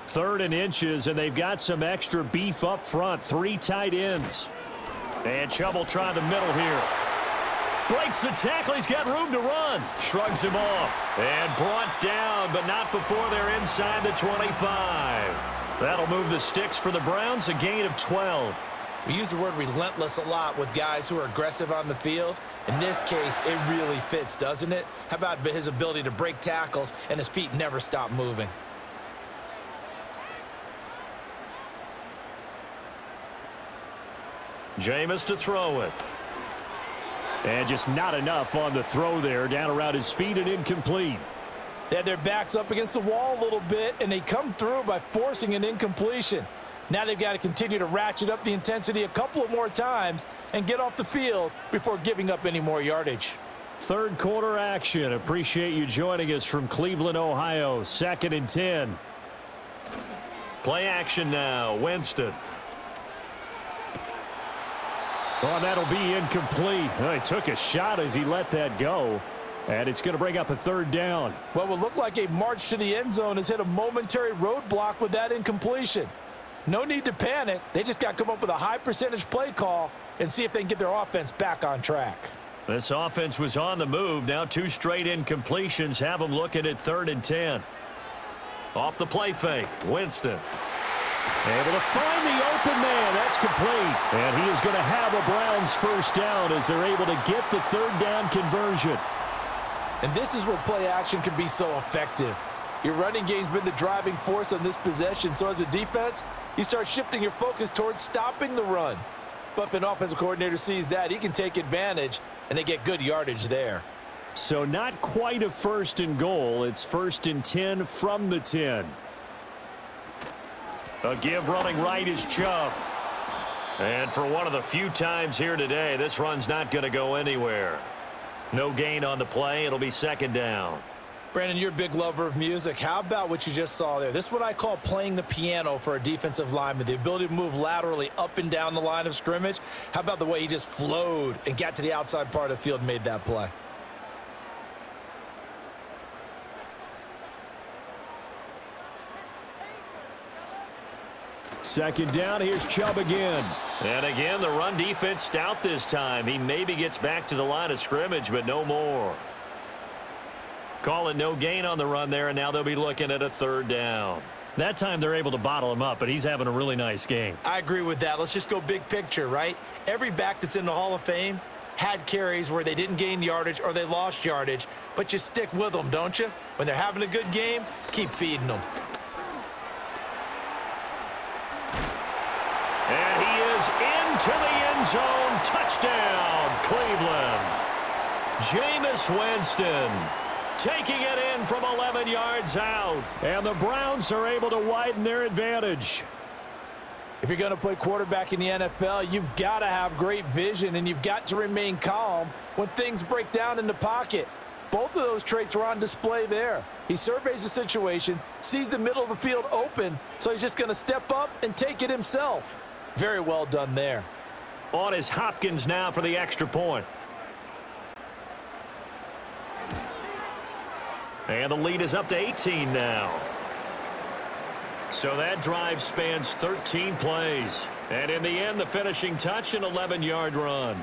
Third and inches, and they've got some extra beef up front. Three tight ends. And Chubb will try the middle here. Breaks the tackle. He's got room to run. Shrugs him off. And brought down, but not before they're inside the 25. That'll move the sticks for the Browns, a gain of 12. We use the word relentless a lot with guys who are aggressive on the field. In this case, it really fits, doesn't it? How about his ability to break tackles and his feet never stop moving? Jameis to throw it. And just not enough on the throw there. Down around his feet and incomplete. They had their backs up against the wall a little bit, and they come through by forcing an incompletion. Now they've got to continue to ratchet up the intensity a couple of more times and get off the field before giving up any more yardage. Third quarter action. Appreciate you joining us from Cleveland, Ohio. Second and 10. Play action now. Winston. Oh, that'll be incomplete. Well, he took a shot as he let that go. And it's going to bring up a third down. What will look like a march to the end zone has hit a momentary roadblock with that incompletion. No need to panic. They just got to come up with a high percentage play call and see if they can get their offense back on track. This offense was on the move. Now two straight incompletions have them looking at third and ten. Off the play fake, Winston. Able to find the open man. That's complete. And he is going to have a Browns first down as they're able to get the third down conversion. And this is where play action can be so effective. Your running game's been the driving force on this possession, so as a defense, you start shifting your focus towards stopping the run. But if an offensive coordinator sees that, he can take advantage, and they get good yardage there. So not quite a first and goal. It's first and 10 from the 10. A give running right is Chubb. And for one of the few times here today, this run's not going to go anywhere. No gain on the play. It'll be second down. Brandon, you're a big lover of music. How about what you just saw there? This is what I call playing the piano for a defensive lineman, the ability to move laterally up and down the line of scrimmage. How about the way he just flowed and got to the outside part of the field and made that play? Second down, here's Chubb again. And again, the run defense stout this time. He maybe gets back to the line of scrimmage, but no more. Call it no gain on the run there, and now they'll be looking at a third down. That time they're able to bottle him up, but he's having a really nice game. I agree with that. Let's just go big picture, right? Every back that's in the Hall of Fame had carries where they didn't gain yardage or they lost yardage, but you stick with them, don't you? When they're having a good game, keep feeding them. And he is into the end zone. Touchdown, Cleveland. Jameis Winston taking it in from 11 yards out. And the Browns are able to widen their advantage. If you're going to play quarterback in the NFL, you've got to have great vision and you've got to remain calm when things break down in the pocket. Both of those traits were on display there. He surveys the situation, sees the middle of the field open, so he's just going to step up and take it himself. Very well done there. On is Hopkins now for the extra point. And the lead is up to 18 now. So that drive spans 13 plays. And in the end, the finishing touch, an 11-yard run.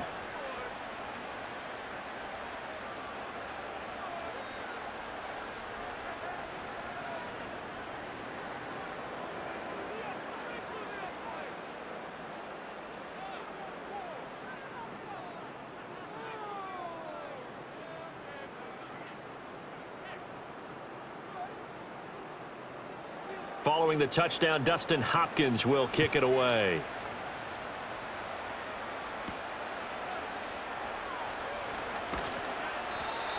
The touchdown, Dustin Hopkins will kick it away.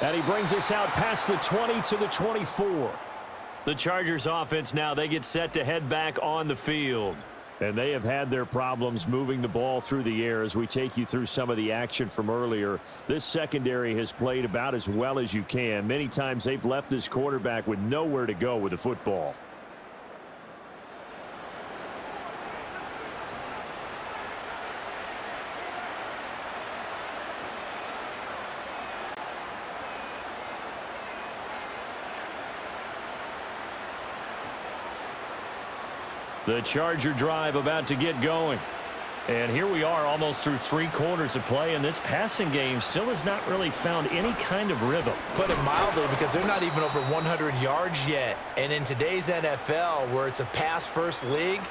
And he brings us out past the 20 to the 24. The Chargers offense now, they get set to head back on the field. And they have had their problems moving the ball through the air as we take you through some of the action from earlier. This secondary has played about as well as you can. Many times they've left this quarterback with nowhere to go with the football. The Charger drive about to get going. And here we are almost through three quarters of play, and this passing game still has not really found any kind of rhythm. Put it mildly, because they're not even over 100 yards yet. And in today's NFL, where it's a pass-first league,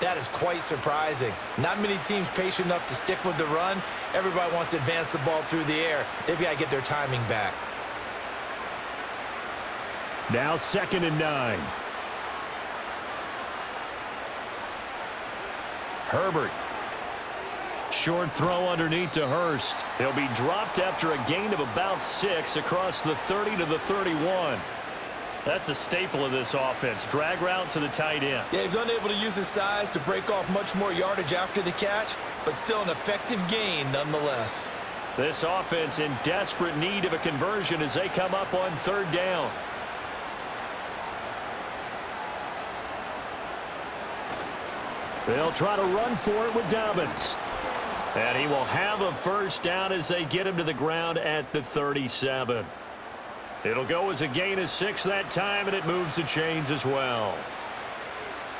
that is quite surprising. Not many teams patient enough to stick with the run. Everybody wants to advance the ball through the air. They've got to get their timing back. Now second and nine. Herbert. Short throw underneath to Hurst. He'll be dropped after a gain of about six across the 30 to the 31. That's a staple of this offense. Drag route to the tight end. Yeah, he's unable to use his size to break off much more yardage after the catch, but still an effective gain nonetheless. This offense in desperate need of a conversion as they come up on third down. They'll try to run for it with Dobbins. And he will have a first down as they get him to the ground at the 37. It'll go as a gain of six that time, and it moves the chains as well.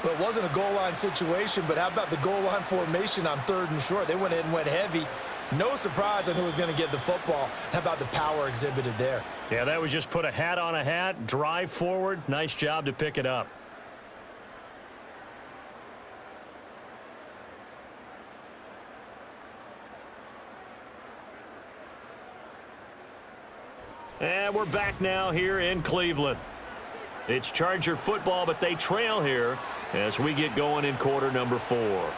But it wasn't a goal line situation, but how about the goal line formation on third and short? They went in and went heavy. No surprise on who was going to get the football. How about the power exhibited there? Yeah, that was just put a hat on a hat, drive forward. Nice job to pick it up. And we're back now here in Cleveland. It's Charger football, but they trail here as we get going in quarter number four.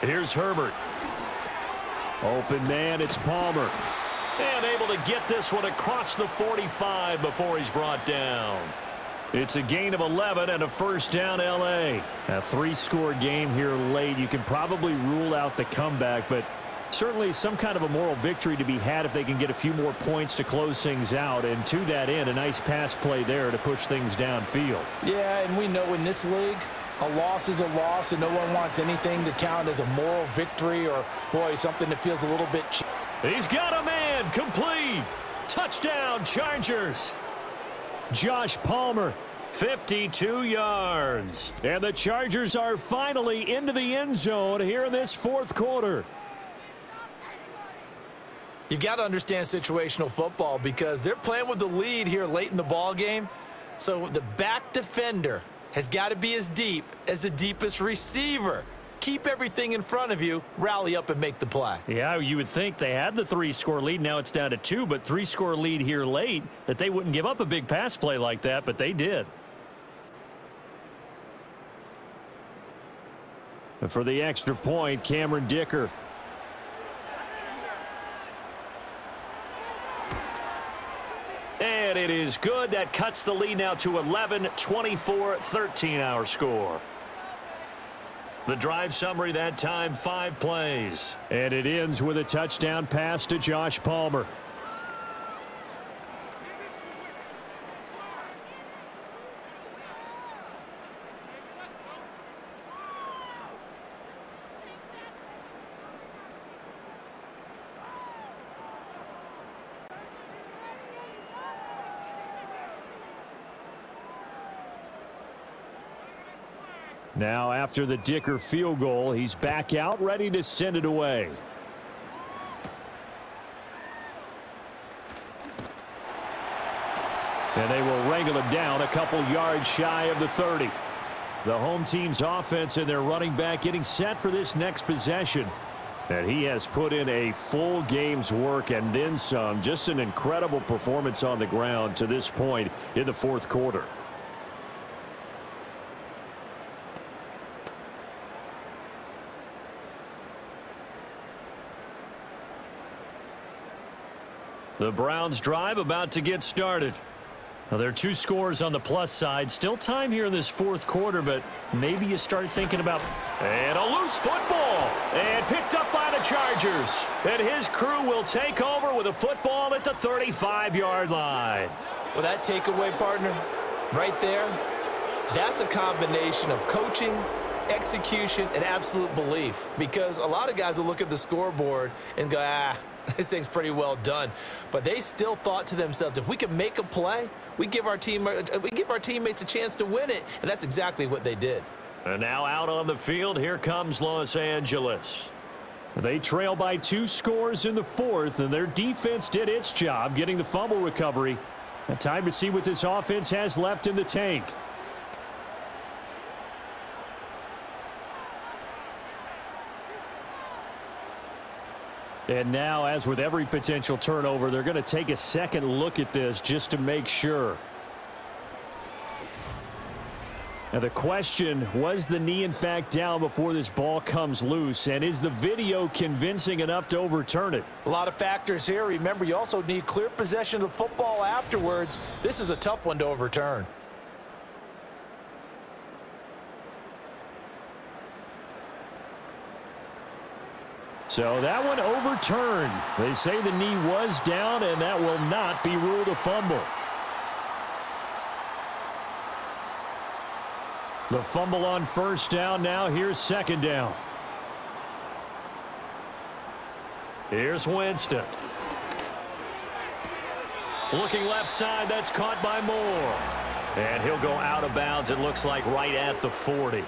Here's Herbert. Open man, it's Palmer. And able to get this one across the 45 before he's brought down. It's a gain of 11 and a first down L.A. A three-score game here late. You can probably rule out the comeback, but certainly some kind of a moral victory to be had if they can get a few more points to close things out. And to that end, a nice pass play there to push things downfield. Yeah, and we know in this league, a loss is a loss, and no one wants anything to count as a moral victory or, boy, something that feels a little bit cheap. He's got a man. Complete. Touchdown, Chargers. Josh Palmer, 52 yards. And the Chargers are finally into the end zone here in this fourth quarter. You've got to understand situational football because they're playing with the lead here late in the ball game. So the back defender has got to be as deep as the deepest receiver. Keep everything in front of you, rally up and make the play. Yeah, you would think they had the three-score lead. Now it's down to two, but three-score lead here late, that they wouldn't give up a big pass play like that, but they did. And for the extra point, Cameron Dicker. And it is good. That cuts the lead now to 11, 24, 13 our score. The drive summary that time, five plays. And it ends with a touchdown pass to Josh Palmer. Now after the Dicker field goal, he's back out ready to send it away. And they will wrangle him down a couple yards shy of the 30. The home team's offense and their running back getting set for this next possession. And he has put in a full game's work and then some. Just an incredible performance on the ground to this point in the fourth quarter. The Browns drive about to get started. Now, there are two scores on the plus side. Still time here in this fourth quarter, but maybe you start thinking about... And a loose football. And picked up by the Chargers. And his crew will take over with a football at the 35-yard line. Well, that takeaway, partner, right there, that's a combination of coaching, execution, and absolute belief. Because a lot of guys will look at the scoreboard and go, ah, this thing's pretty well done. But they still thought to themselves, if we can make a play, we give our team uh, uh, we give our teammates a chance to win it, and that's exactly what they did. And now out on the field, here comes Los Angeles. They trail by two scores in the fourth, and their defense did its job getting the fumble recovery. A time to see what this offense has left in the tank. And now, as with every potential turnover, they're going to take a second look at this just to make sure. Now the question, was the knee in fact down before this ball comes loose? And is the video convincing enough to overturn it? A lot of factors here. Remember, you also need clear possession of the football afterwards. This is a tough one to overturn. So that one overturned. They say the knee was down, and that will not be ruled a fumble. The fumble on first down now. Here's second down. Here's Winston. Looking left side, that's caught by Moore. And he'll go out of bounds, it looks like, right at the 40.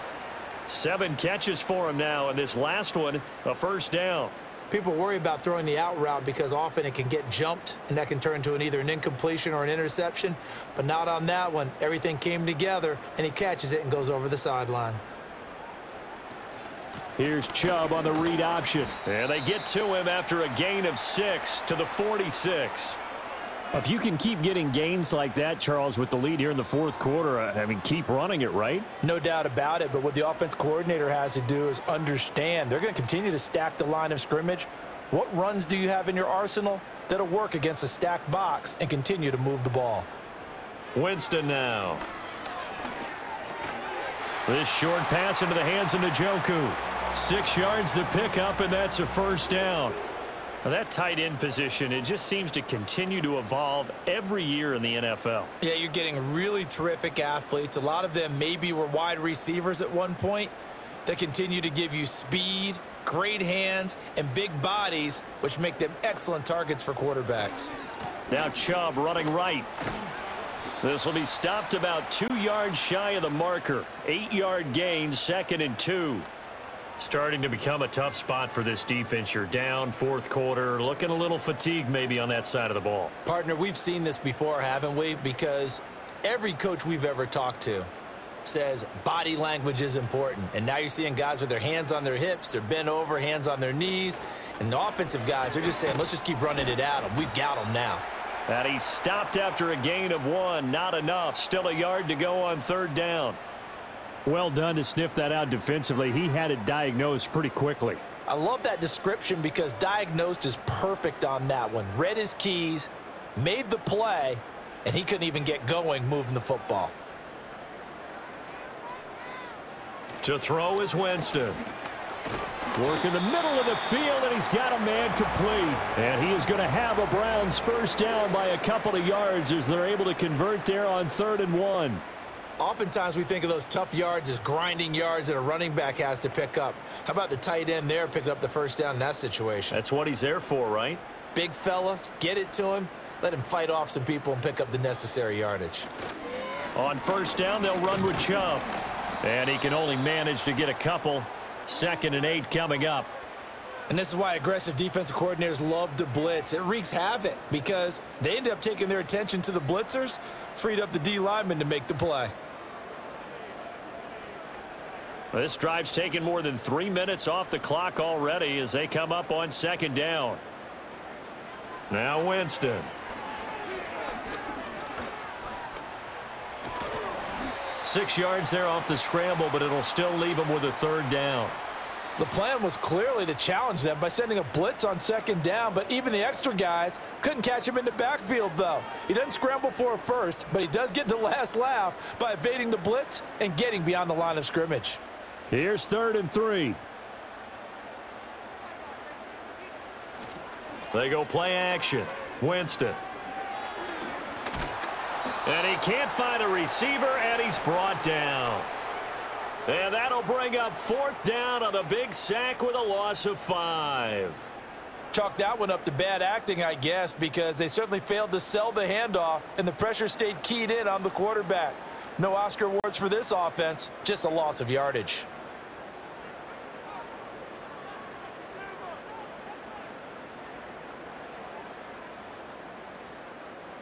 Seven catches for him now, and this last one, a first down. People worry about throwing the out route because often it can get jumped, and that can turn into an either an incompletion or an interception. But not on that one. Everything came together, and he catches it and goes over the sideline. Here's Chubb on the read option. And they get to him after a gain of six to the 46. If you can keep getting gains like that, Charles, with the lead here in the fourth quarter, uh, I mean, keep running it, right? No doubt about it, but what the offense coordinator has to do is understand they're going to continue to stack the line of scrimmage. What runs do you have in your arsenal that'll work against a stacked box and continue to move the ball? Winston now. This short pass into the hands of Njoku. Six yards the pickup, and that's a first down. Now that tight end position, it just seems to continue to evolve every year in the NFL. Yeah, you're getting really terrific athletes. A lot of them maybe were wide receivers at one point that continue to give you speed, great hands, and big bodies, which make them excellent targets for quarterbacks. Now Chubb running right. This will be stopped about two yards shy of the marker. Eight-yard gain, second and two. Starting to become a tough spot for this defense. You're down fourth quarter, looking a little fatigued maybe on that side of the ball. Partner, we've seen this before, haven't we? Because every coach we've ever talked to says body language is important. And now you're seeing guys with their hands on their hips, they're bent over, hands on their knees. And the offensive guys, they're just saying, let's just keep running it at them. We've got them now. And he stopped after a gain of one. Not enough. Still a yard to go on third down. Well done to sniff that out defensively. He had it diagnosed pretty quickly. I love that description because diagnosed is perfect on that one. Read his keys, made the play, and he couldn't even get going moving the football. To throw is Winston. Work in the middle of the field, and he's got a man complete. And he is going to have a Browns first down by a couple of yards as they're able to convert there on third and one. Oftentimes we think of those tough yards as grinding yards that a running back has to pick up. How about the tight end there picking up the first down in that situation? That's what he's there for, right? Big fella, get it to him, let him fight off some people and pick up the necessary yardage. On first down, they'll run with Chubb. And he can only manage to get a couple. Second and eight coming up. And this is why aggressive defensive coordinators love to blitz. It wreaks havoc because they end up taking their attention to the blitzers, freed up the D lineman to make the play. This drive's taken more than three minutes off the clock already as they come up on second down. Now Winston. Six yards there off the scramble, but it'll still leave them with a third down. The plan was clearly to challenge them by sending a blitz on second down, but even the extra guys couldn't catch him in the backfield, though. He doesn't scramble for a first, but he does get the last laugh by evading the blitz and getting beyond the line of scrimmage. Here's third and three. They go play action. Winston. And he can't find a receiver, and he's brought down. And that'll bring up fourth down on a big sack with a loss of five. Chalk that one up to bad acting, I guess, because they certainly failed to sell the handoff, and the pressure stayed keyed in on the quarterback. No Oscar awards for this offense, just a loss of yardage.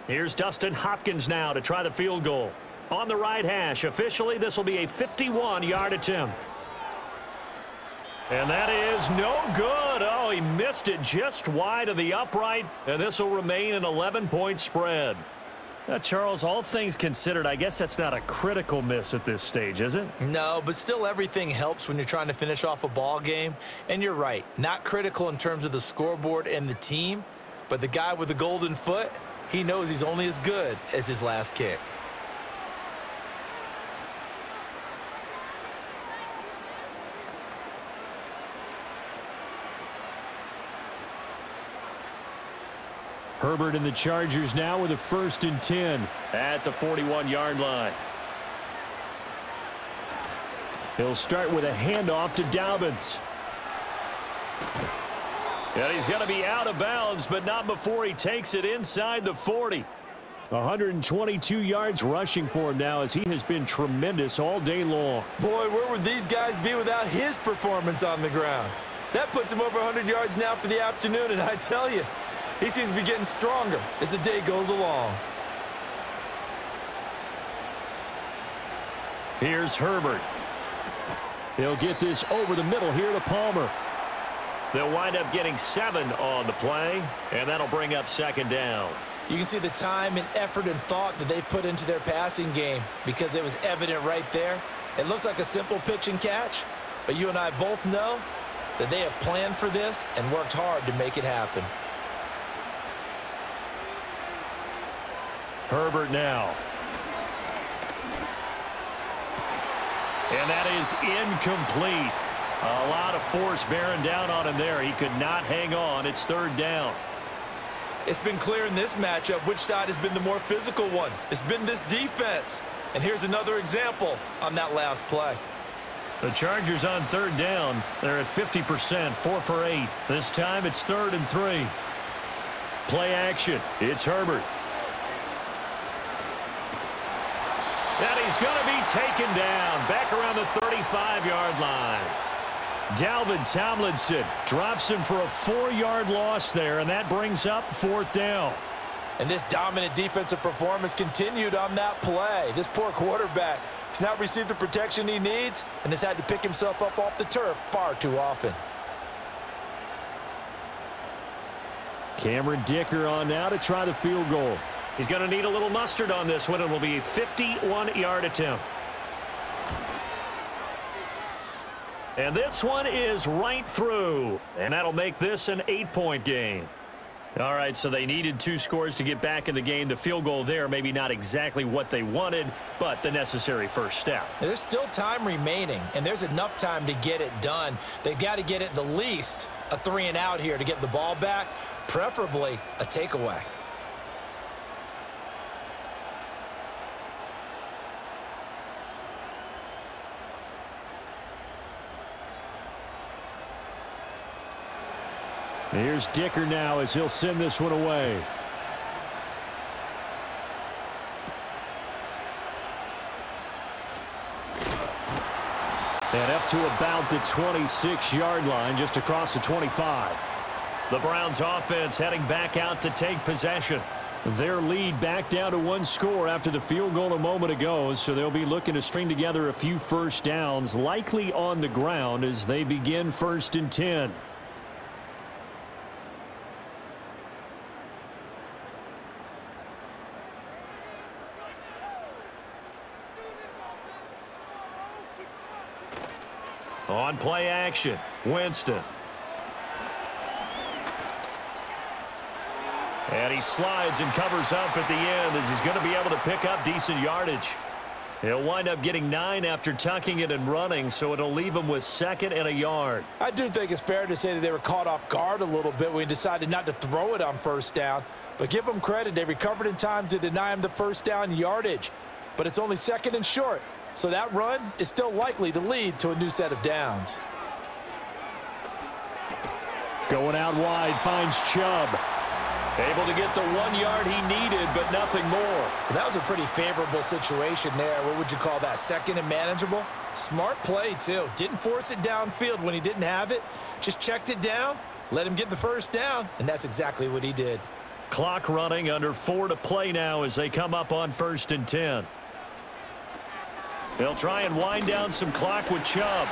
Here's Dustin Hopkins now to try the field goal. On the right hash, officially this will be a 51-yard attempt. And that is no good. Oh, he missed it just wide of the upright, and this will remain an 11-point spread. Now, Charles, all things considered, I guess that's not a critical miss at this stage, is it? No, but still everything helps when you're trying to finish off a ball game. And you're right, not critical in terms of the scoreboard and the team, but the guy with the golden foot, he knows he's only as good as his last kick. Herbert and the Chargers now with a first and 10 at the 41-yard line. He'll start with a handoff to Dobbins. And he's going to be out of bounds, but not before he takes it inside the 40. 122 yards rushing for him now as he has been tremendous all day long. Boy, where would these guys be without his performance on the ground? That puts him over 100 yards now for the afternoon, and I tell you, he seems to be getting stronger as the day goes along. Here's Herbert. He'll get this over the middle here to Palmer. They'll wind up getting seven on the play, and that'll bring up second down. You can see the time and effort and thought that they've put into their passing game because it was evident right there. It looks like a simple pitch and catch, but you and I both know that they have planned for this and worked hard to make it happen. Herbert now. And that is incomplete. A lot of force bearing down on him there. He could not hang on. It's third down. It's been clear in this matchup which side has been the more physical one. It's been this defense. And here's another example on that last play. The Chargers on third down. They're at 50%, four for eight. This time it's third and three. Play action. It's Herbert. And he's going to be taken down back around the 35-yard line. Dalvin Tomlinson drops him for a four-yard loss there, and that brings up fourth down. And this dominant defensive performance continued on that play. This poor quarterback has not received the protection he needs and has had to pick himself up off the turf far too often. Cameron Dicker on now to try the field goal. He's going to need a little mustard on this one. It will be a 51-yard attempt. And this one is right through. And that'll make this an eight-point game. All right, so they needed two scores to get back in the game. The field goal there, maybe not exactly what they wanted, but the necessary first step. There's still time remaining, and there's enough time to get it done. They've got to get it the least a three and out here to get the ball back, preferably a takeaway. Here's Dicker now as he'll send this one away. And up to about the 26-yard line, just across the 25. The Browns offense heading back out to take possession. Their lead back down to one score after the field goal a moment ago, so they'll be looking to string together a few first downs, likely on the ground as they begin first and 10. On play action, Winston. And he slides and covers up at the end as he's going to be able to pick up decent yardage. He'll wind up getting nine after tucking it and running, so it'll leave him with second and a yard. I do think it's fair to say that they were caught off guard a little bit when he decided not to throw it on first down. But give them credit. They recovered in time to deny him the first down yardage. But it's only second and short. So that run is still likely to lead to a new set of downs. Going out wide, finds Chubb. Able to get the one yard he needed, but nothing more. That was a pretty favorable situation there. What would you call that? Second and manageable? Smart play, too. Didn't force it downfield when he didn't have it. Just checked it down, let him get the first down, and that's exactly what he did. Clock running under four to play now as they come up on first and 10. They'll try and wind down some clock with Chubb.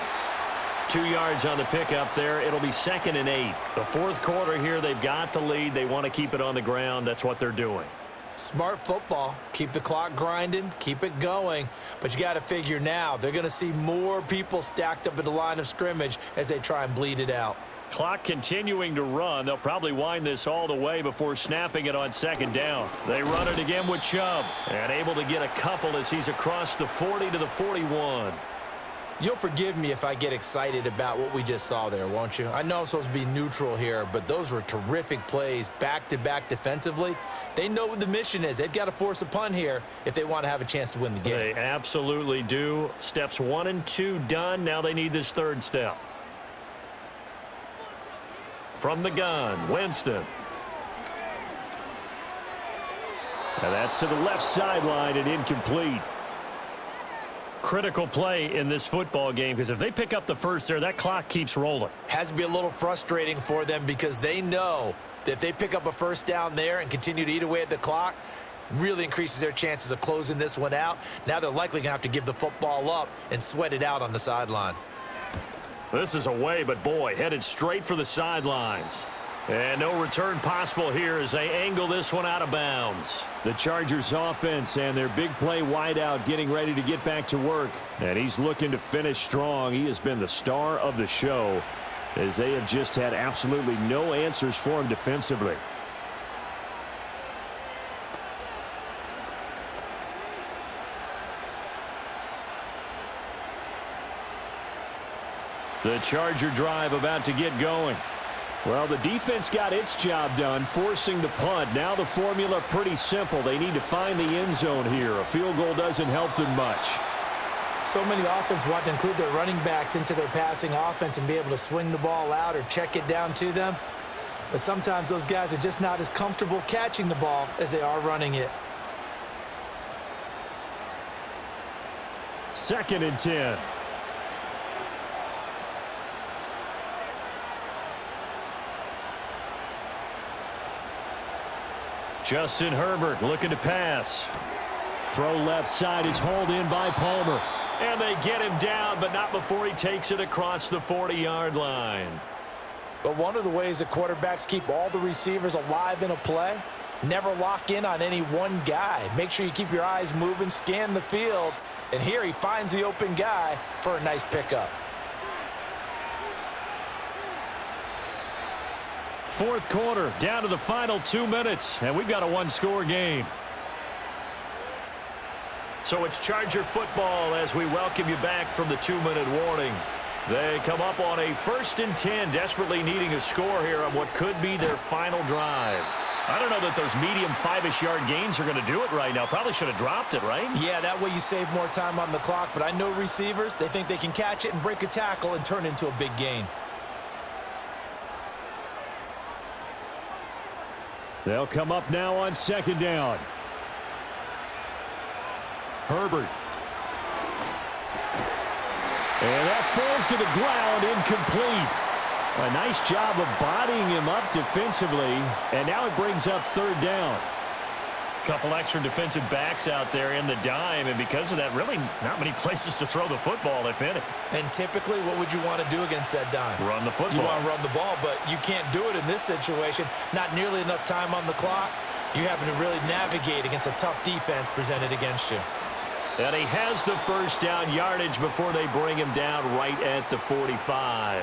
Two yards on the pickup there. It'll be second and eight. The fourth quarter here, they've got the lead. They want to keep it on the ground. That's what they're doing. Smart football. Keep the clock grinding. Keep it going. But you got to figure now, they're going to see more people stacked up at the line of scrimmage as they try and bleed it out. Clock continuing to run. They'll probably wind this all the way before snapping it on second down. They run it again with Chubb. And able to get a couple as he's across the 40 to the 41. You'll forgive me if I get excited about what we just saw there, won't you? I know I'm supposed to be neutral here, but those were terrific plays back-to-back -back defensively. They know what the mission is. They've got to force a punt here if they want to have a chance to win the game. They absolutely do. Steps one and two done. Now they need this third step. From the gun, Winston. And that's to the left sideline and incomplete. Critical play in this football game because if they pick up the first there, that clock keeps rolling. Has to be a little frustrating for them because they know that if they pick up a first down there and continue to eat away at the clock, really increases their chances of closing this one out. Now they're likely going to have to give the football up and sweat it out on the sideline. This is away, but boy, headed straight for the sidelines. And no return possible here as they angle this one out of bounds. The Chargers offense and their big play wideout getting ready to get back to work. And he's looking to finish strong. He has been the star of the show as they have just had absolutely no answers for him defensively. The Charger drive about to get going. Well, the defense got its job done, forcing the punt. Now the formula pretty simple. They need to find the end zone here. A field goal doesn't help them much. So many offense want to include their running backs into their passing offense and be able to swing the ball out or check it down to them. But sometimes those guys are just not as comfortable catching the ball as they are running it. Second and 10. Justin Herbert looking to pass. Throw left side is hauled in by Palmer. And they get him down, but not before he takes it across the 40-yard line. But one of the ways that quarterbacks keep all the receivers alive in a play, never lock in on any one guy. Make sure you keep your eyes moving, scan the field. And here he finds the open guy for a nice pickup. Fourth quarter, down to the final two minutes, and we've got a one-score game. So it's Charger football as we welcome you back from the two-minute warning. They come up on a first and 10, desperately needing a score here on what could be their final drive. I don't know that those medium five-ish yard gains are going to do it right now. Probably should have dropped it, right? Yeah, that way you save more time on the clock. But I know receivers, they think they can catch it and break a tackle and turn into a big gain. They'll come up now on second down. Herbert. And that falls to the ground, incomplete. A nice job of bodying him up defensively, and now it brings up third down. Couple extra defensive backs out there in the dime, and because of that, really not many places to throw the football, if any. And typically, what would you want to do against that dime? Run the football. You want to run the ball, but you can't do it in this situation. Not nearly enough time on the clock. You having to really navigate against a tough defense presented against you. And he has the first down yardage before they bring him down right at the 45.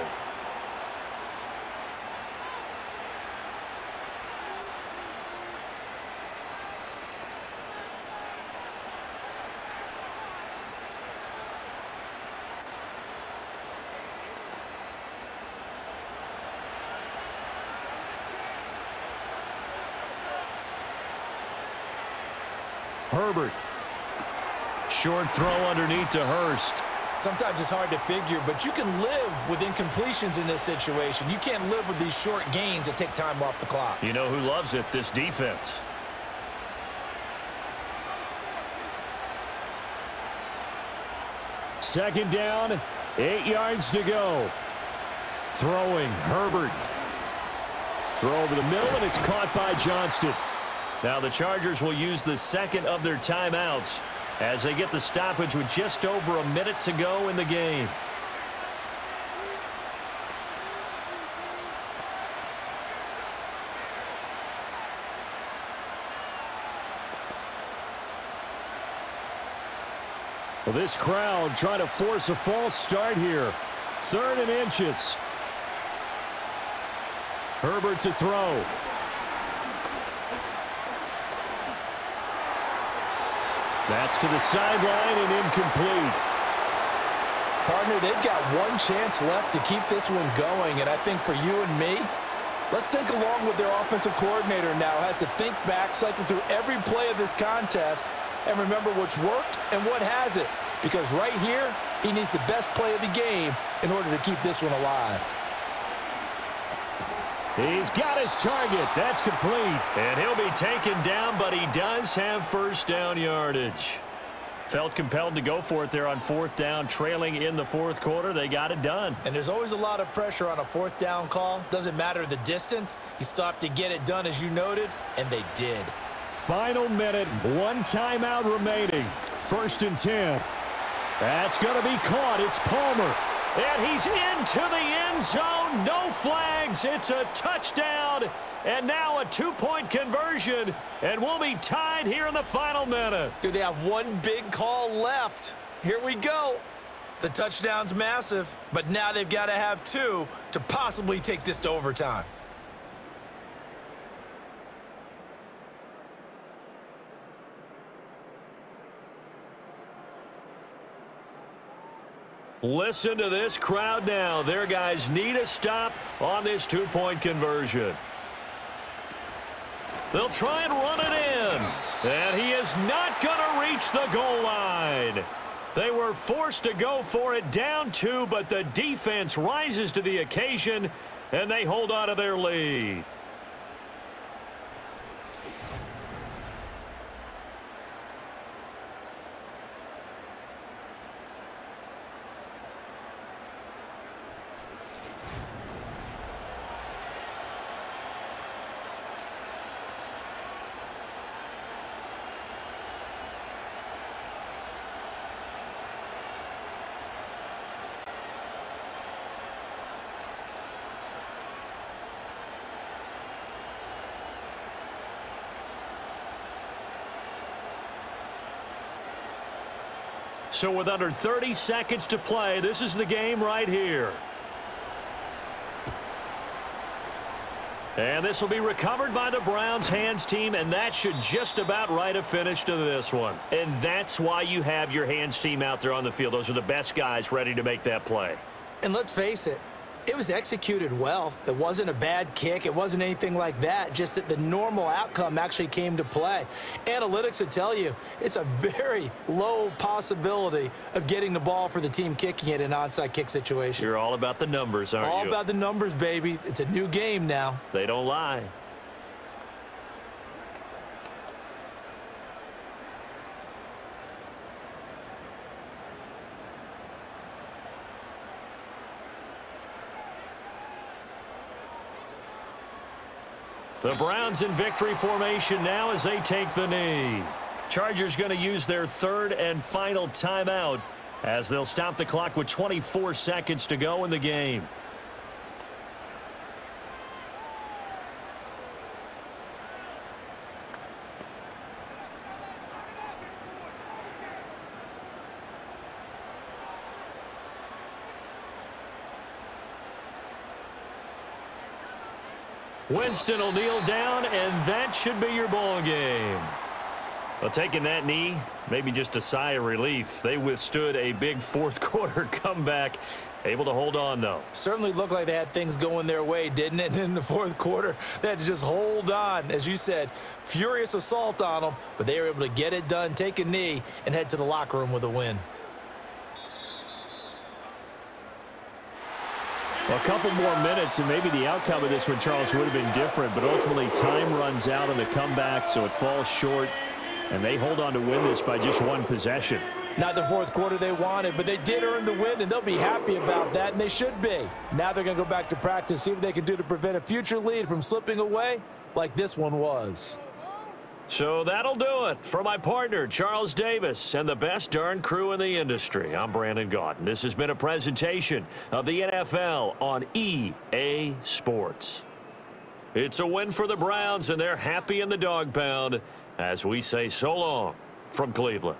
Herbert. Short throw underneath to Hurst. Sometimes it's hard to figure, but you can live with incompletions in this situation. You can't live with these short gains that take time off the clock. You know who loves it? This defense. Second down, eight yards to go. Throwing, Herbert. Throw over the middle, and it's caught by Johnston. Now the Chargers will use the second of their timeouts as they get the stoppage with just over a minute to go in the game. Well, this crowd trying to force a false start here. Third and inches. Herbert to throw. That's to the sideline and incomplete. Partner, they've got one chance left to keep this one going, and I think for you and me, let's think along with their offensive coordinator now has to think back, cycle through every play of this contest, and remember what's worked and what hasn't. Because right here, he needs the best play of the game in order to keep this one alive. He's got his target. That's complete. And he'll be taken down, but he does have first down yardage. Felt compelled to go for it there on fourth down, trailing in the fourth quarter. They got it done. And there's always a lot of pressure on a fourth down call. Doesn't matter the distance. You still have to get it done, as you noted, and they did. Final minute, one timeout remaining. First and 10. That's going to be caught. It's Palmer. And he's into the end zone. No flags. It's a touchdown. And now a two-point conversion. And we'll be tied here in the final minute. Do they have one big call left? Here we go. The touchdown's massive, but now they've got to have two to possibly take this to overtime. Listen to this crowd now. Their guys need a stop on this two-point conversion. They'll try and run it in. And he is not going to reach the goal line. They were forced to go for it down two, but the defense rises to the occasion, and they hold on to their lead. So with under 30 seconds to play, this is the game right here. And this will be recovered by the Browns hands team, and that should just about write a finish to this one. And that's why you have your hands team out there on the field. Those are the best guys ready to make that play. And let's face it, it was executed well. It wasn't a bad kick. It wasn't anything like that. Just that the normal outcome actually came to play. Analytics would tell you it's a very low possibility of getting the ball for the team kicking it in an onside kick situation. You're all about the numbers, aren't all you? All about the numbers, baby. It's a new game now. They don't lie. The Browns in victory formation now as they take the knee. Chargers going to use their third and final timeout as they'll stop the clock with 24 seconds to go in the game. Winston will kneel down, and that should be your ball game. Well, taking that knee, maybe just a sigh of relief. They withstood a big fourth quarter comeback. Able to hold on, though. Certainly looked like they had things going their way, didn't it? And in the fourth quarter, they had to just hold on. As you said, furious assault on them, but they were able to get it done, take a knee, and head to the locker room with a win. A couple more minutes, and maybe the outcome of this one, Charles, would have been different. But ultimately, time runs out on the comeback, so it falls short. And they hold on to win this by just one possession. Not the fourth quarter they wanted, but they did earn the win, and they'll be happy about that, and they should be. Now they're going to go back to practice, see what they can do to prevent a future lead from slipping away like this one was. So that'll do it for my partner, Charles Davis, and the best darn crew in the industry. I'm Brandon Gaudin. This has been a presentation of the NFL on EA Sports. It's a win for the Browns, and they're happy in the dog pound as we say so long from Cleveland.